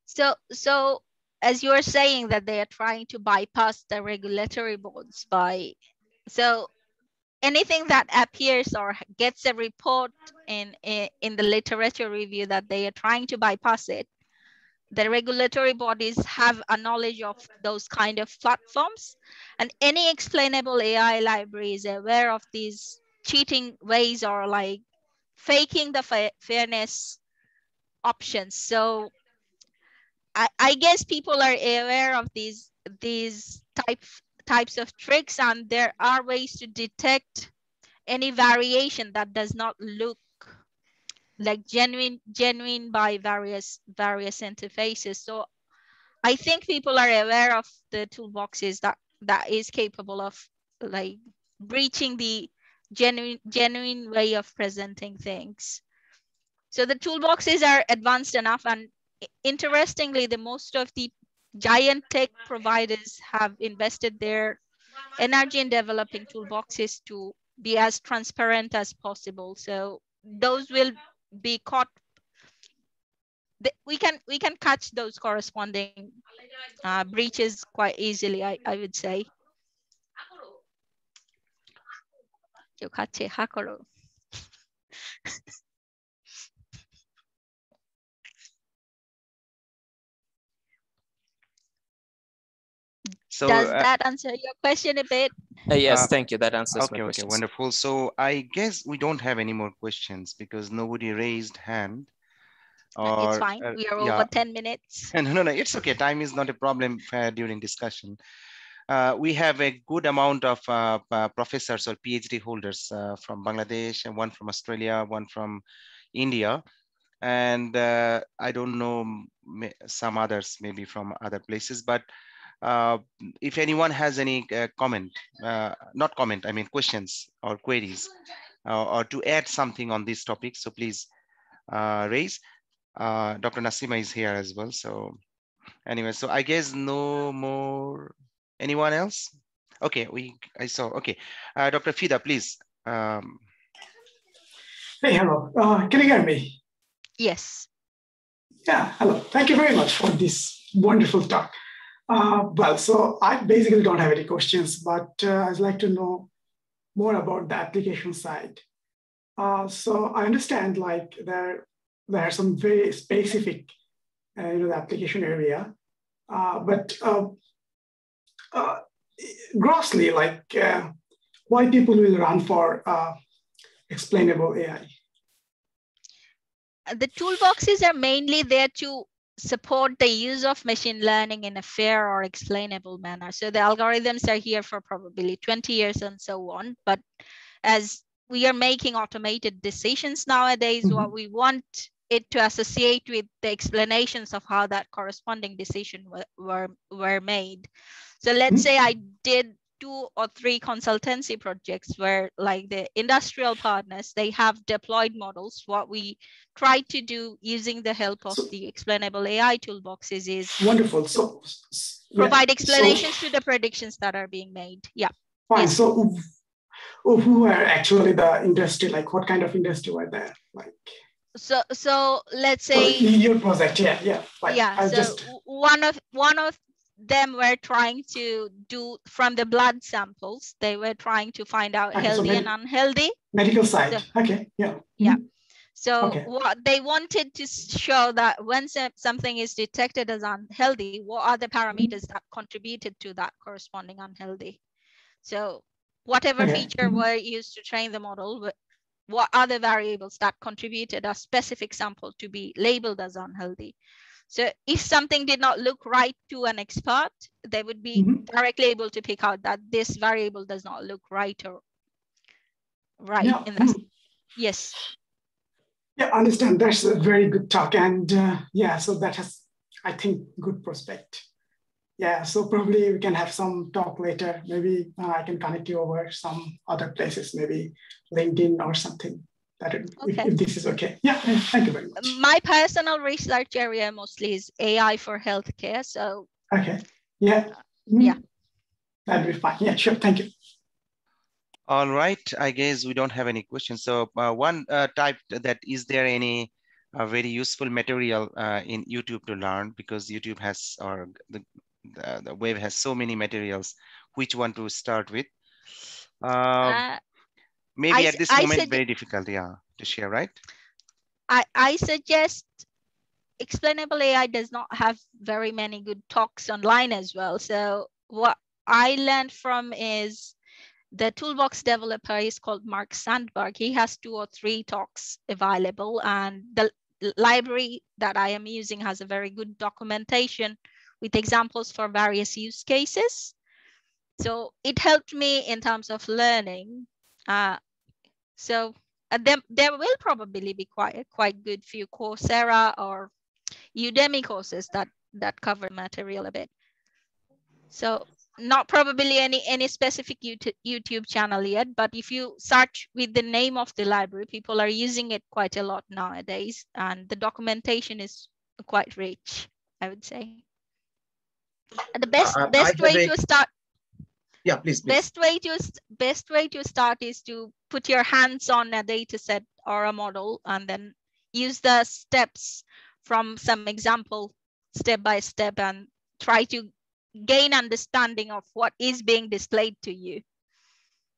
B: So, so as you are saying that they are trying to bypass the regulatory boards by, so anything that appears or gets a report in, in, the literature review that they are trying to bypass it, the regulatory bodies have a knowledge of those kind of platforms and any explainable AI library is aware of these cheating ways or like faking the fa fairness options. So I, I guess people are aware of these, these type types of tricks and there are ways to detect any variation that does not look like genuine genuine by various various interfaces. So i think people are aware of the toolboxes that that is capable of like breaching the genuine genuine way of presenting things. So the toolboxes are advanced enough and interestingly the most of the giant tech providers have invested their energy in developing toolboxes to be as transparent as possible. So those will be caught. We can we can catch those corresponding uh, breaches quite easily. I, I would say. So does uh, that answer your question a bit?
F: Uh, yes, uh, thank you. That answers
A: okay, Okay, wonderful. So I guess we don't have any more questions because nobody raised hand.
B: Or, it's fine. Uh, we are yeah. over 10 minutes.
A: no, no, no, it's okay. Time is not a problem uh, during discussion. Uh, we have a good amount of uh, uh, professors or PhD holders uh, from Bangladesh and one from Australia, one from India. And I don't know some others maybe from other places, but uh, if anyone has any uh, comment, uh, not comment, I mean questions or queries, uh, or to add something on this topic, so please uh, raise. Dr. Nasima is here as well. So anyway, so I guess no more, anyone else? Okay, we I saw, okay. Dr. Fida, please. Um,
G: hey, hello, can you hear me?
B: Yes.
G: Yeah, hello. Thank you very much for this wonderful talk. Uh, well, so I basically don't have any questions, but uh, I'd like to know more about the application side. Uh, so I understand like there, there are some very specific, uh, you know, the application area, uh, but uh, grossly, like why people will run for explainable AI?
B: The toolboxes are mainly there to support the use of machine learning in a fair or explainable manner. So the algorithms are here for probably 20 years and so on. But as we are making automated decisions nowadays, mm-hmm. what we want it to associate with the explanations of how that corresponding decision were, were, were made. So let's mm-hmm. say I did two or three consultancy projects where like the industrial partners, they have deployed models. What we try to do using the help of so, the explainable AI toolboxes is
G: wonderful. So
B: provide yeah. explanations so, to the predictions that are being made. Yeah.
G: Fine. Yes. So who are actually the industry? Like what kind of industry were there? Like
B: so so let's say
G: your project yeah yeah
B: yeah I'll so just... one of one of them were trying to do from the blood samples, they were trying to find out okay, healthy so and unhealthy.
G: Medical side. So, okay. Yeah.
B: Yeah. So okay. what they wanted to show that when something is detected as unhealthy, what are the parameters that contributed to that corresponding unhealthy? So whatever okay. feature mm -hmm. were used to train the model, what are the variables that contributed a specific sample to be labeled as unhealthy? So if something did not look right to an expert, they would be mm-hmm. directly able to pick out that this variable does not look right or right yeah. this. Yes.
G: Yeah, I understand. That's a very good talk. And uh, yeah, so that has, I think, good prospect. Yeah, so probably we can have some talk later. Maybe uh, I can connect you over some other places, maybe LinkedIn or something that okay. if, if, this is okay. Yeah, thank you very much.
B: My personal research area mostly is AI for healthcare. So
G: okay, yeah,
B: mm. yeah,
G: that'd be fine. Yeah, sure. Thank you.
A: All right, I guess we don't have any questions. So uh, one uh, type that is there any uh, very useful material uh, in YouTube to learn because YouTube has or the, the, the web has so many materials. Which one to start with? Um, uh, maybe I, at this I moment very difficult yeah to share right?
B: I i suggest explainable ai does not have very many good talks online as well. So what i learned from is the toolbox developer is called mark sandberg. He has two or three talks available and the library that i am using has a very good documentation with examples for various use cases. So it helped me in terms of learning uh, so uh, there, there will probably be quite quite good few Coursera or Udemy courses that that cover material a bit. So not probably any any specific YouTube channel yet, but if you search with the name of the library, people are using it quite a lot nowadays, and the documentation is quite rich, I would say. The best uh, best way to start
A: yeah please, please,
B: best way to best way to start is to put your hands on a data set or a model and then use the steps from some example step by step and try to gain understanding of what is being displayed to you.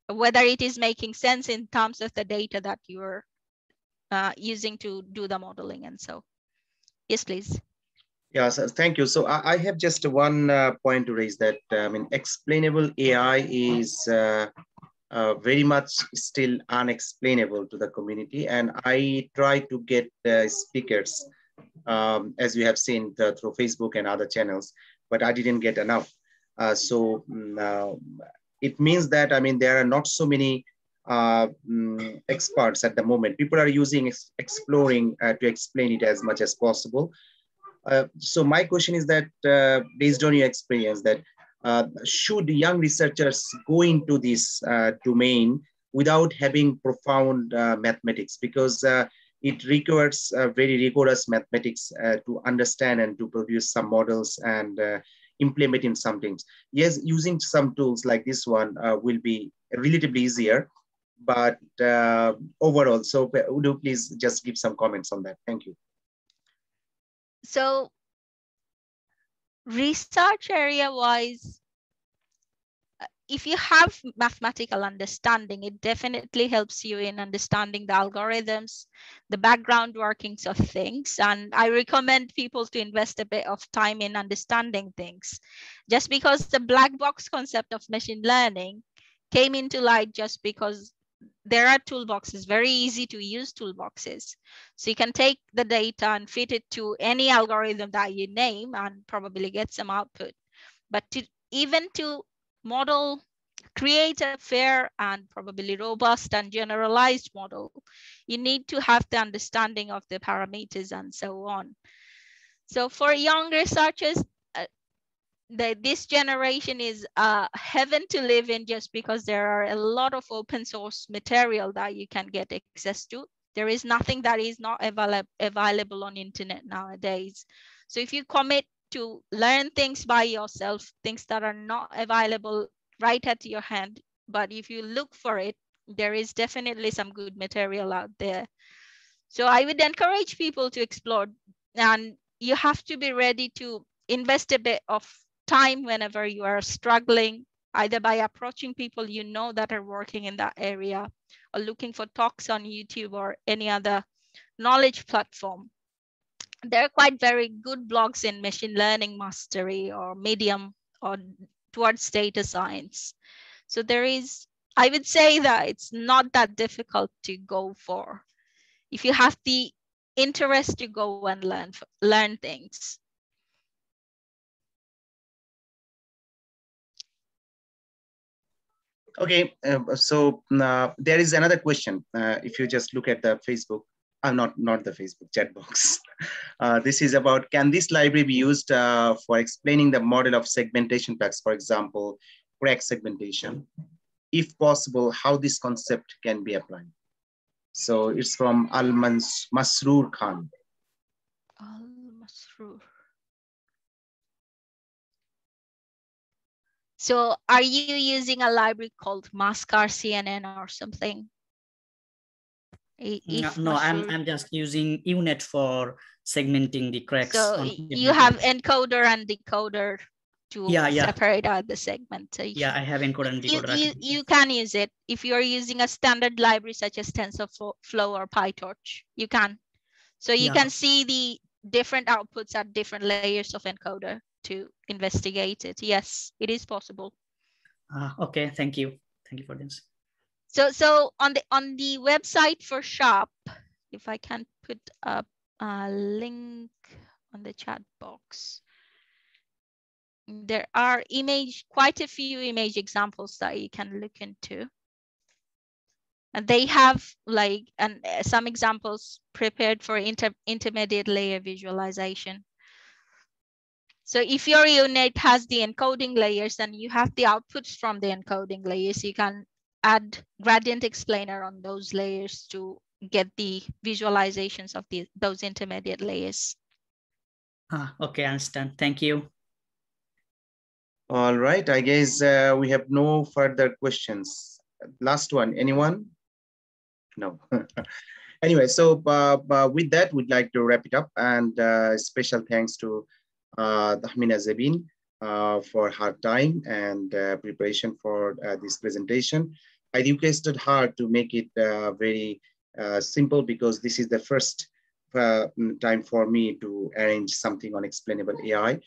B: Whether it is making sense in terms of the data that you're uh, using to do the modeling and so. Yes please
A: yeah, so thank you. So I, I have just one uh, point to raise that uh, I mean, explainable AI is uh, uh, very much still unexplainable to the community. And I try to get speakers, um, as you have seen the, through Facebook and other channels, but I didn't get enough. Uh, so um, it means that, I mean, there are not so many uh, um, experts at the moment. People are using ex exploring uh, to explain it as much as possible. Uh, so my question is that uh, based on your experience that uh, should young researchers go into this uh, domain without having profound uh, mathematics because it requires very rigorous mathematics to understand and to produce some models and implement in some things. Yes, using some tools like this one will be relatively easier, but overall, so would you please just give some comments on that? Thank you
B: so research area wise uh, if you have mathematical understanding, it definitely helps you in understanding the algorithms, the background workings of things. And I recommend people to invest a bit of time in understanding things. Just because the black box concept of machine learning came into light just because there are toolboxes, very easy to use toolboxes. So you can take the data and fit it to any algorithm that you name and probably get some output. But to, even to model, create a fair and probably robust and generalized model, you need to have the understanding of the parameters and so on. So for young researchers, the, this generation is uh, heaven to live in just because there are a lot of open source material that you can get access to. There is nothing that is not avail available on internet nowadays. So if you commit to learn things by yourself, things that are not available right at your hand, but if you look for it, there is definitely some good material out there. So I would encourage people to explore and you have to be ready to invest a bit of time whenever you are struggling, either by approaching people you know that are working in that area or looking for talks on YouTube or any other knowledge platform. There are quite very good blogs in machine learning mastery or medium or towards data science. So there is, I would say that it's not that difficult to go for. If you have the interest to go and learn, learn things.
A: Okay, uh, so uh, there is another question. Uh, if you just look at the Facebook, uh, not, not the Facebook chat box. Uh, this is about, can this library be used uh, for explaining the model of segmentation packs, for example, crack segmentation? If possible, how this concept can be applied? So it's from Al Masroor Khan.
B: Al Masroor. So are you using a library called Mask R-CNN or something?
H: If no, no I'm, I'm just using UNet for segmenting the cracks.
B: So you have encoder and decoder to yeah, yeah. separate out the segment. So
H: yeah, I have encoder and decoder.
B: You, you, you, can use it if you're using a standard library such as TensorFlow or PyTorch. You can. So you yeah. can see the different outputs at different layers of encoder to investigate it. Yes, it is possible.
H: Uh, okay, thank you. Thank you for this.
B: So, so on the on the website for SHAP, if I can put up a link on the chat box, there are image, quite a few image examples that you can look into. And they have like and some examples prepared for inter intermediate layer visualization. So if your UNet has the encoding layers and you have the outputs from the encoding layers, you can add gradient explainer on those layers to get the visualizations of the, those intermediate layers.
H: Ah, okay, I understand. Thank you.
A: All right, I guess uh, we have no further questions. Last one, anyone? No. anyway, so uh, uh, with that, we'd like to wrap it up and uh, special thanks to uh, Tahmina Zebin uh, for her time and uh, preparation for this presentation. I requested her to make it very simple because this is the first time for me to arrange something on explainable AI.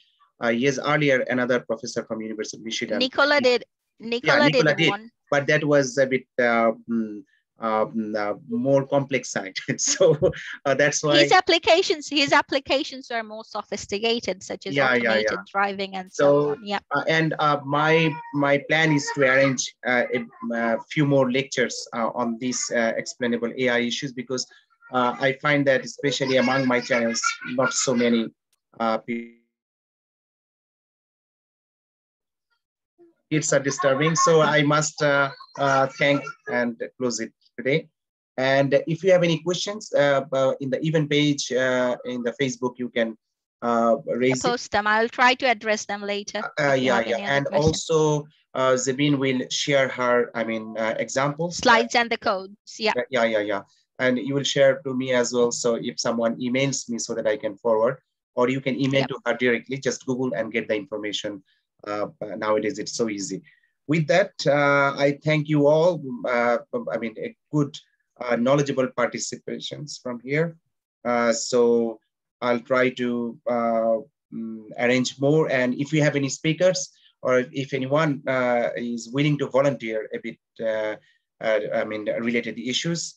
A: Uh, yes, earlier another professor from University of Michigan.
B: Nicola did. Nicola, yeah, Nicola did, did, one.
A: But that was a bit uh, mm, um, uh, more complex side. so uh, that's why
B: his applications his applications are more sophisticated, such as yeah, automated yeah, yeah. driving and so, so on. Yeah.
A: Uh, and uh, my my plan is to arrange uh, a, a, few more lectures uh, on these explainable AI issues because I find that especially among my channels, not so many people. Kids are disturbing, so I must thank and close it today. And if you have any questions uh, uh, in the event page uh, in the Facebook, you can uh, raise
B: post it. them. I'll try to address them later.
A: Uh, yeah, yeah, and questions. also uh, Zebin will share her, I mean, examples.
B: Slides and the codes. Yeah.
A: Yeah, yeah, yeah. And you will share to me as well. So if someone emails me so that I can forward, or you can email yep. to her directly, just Google and get the information. nowadays, it's so easy with that, uh, I thank you all. Uh, I mean, a good, uh, knowledgeable participations from here. so I'll try to um, arrange more. And if you have any speakers or if anyone is willing to volunteer a bit I mean, related issues,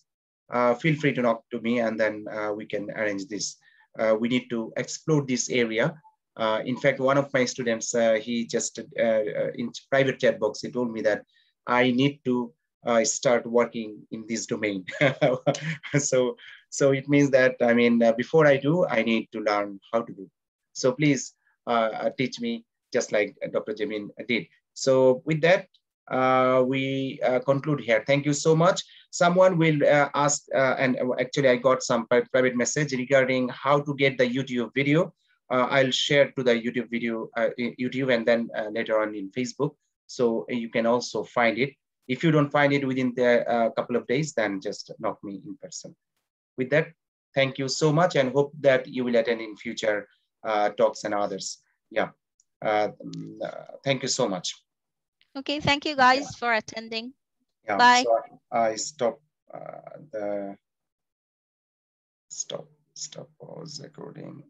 A: feel free to knock to me and then we can arrange this. we need to explore this area. In fact, one of my students, he just in private chat box, he told me that I need to uh, start working in this domain. so, so it means that, I mean, uh, before I do, I need to learn how to do. So please uh, teach me just like Dr. Jamin did. So with that, uh, we uh, conclude here. Thank you so much. Someone will uh, ask, and actually I got some private message regarding how to get the YouTube video. I'll share to the YouTube video, YouTube and then later on in Facebook. So you can also find it. If you don't find it within the uh, couple of days, then just knock me in person. With that, thank you so much and hope that you will attend in future uh, talks and others. Yeah, uh, mm, uh thank you so much.
B: Okay, thank you guys yeah. for attending.
A: Yeah, Bye. So I stop uh, the stop stop pause recording.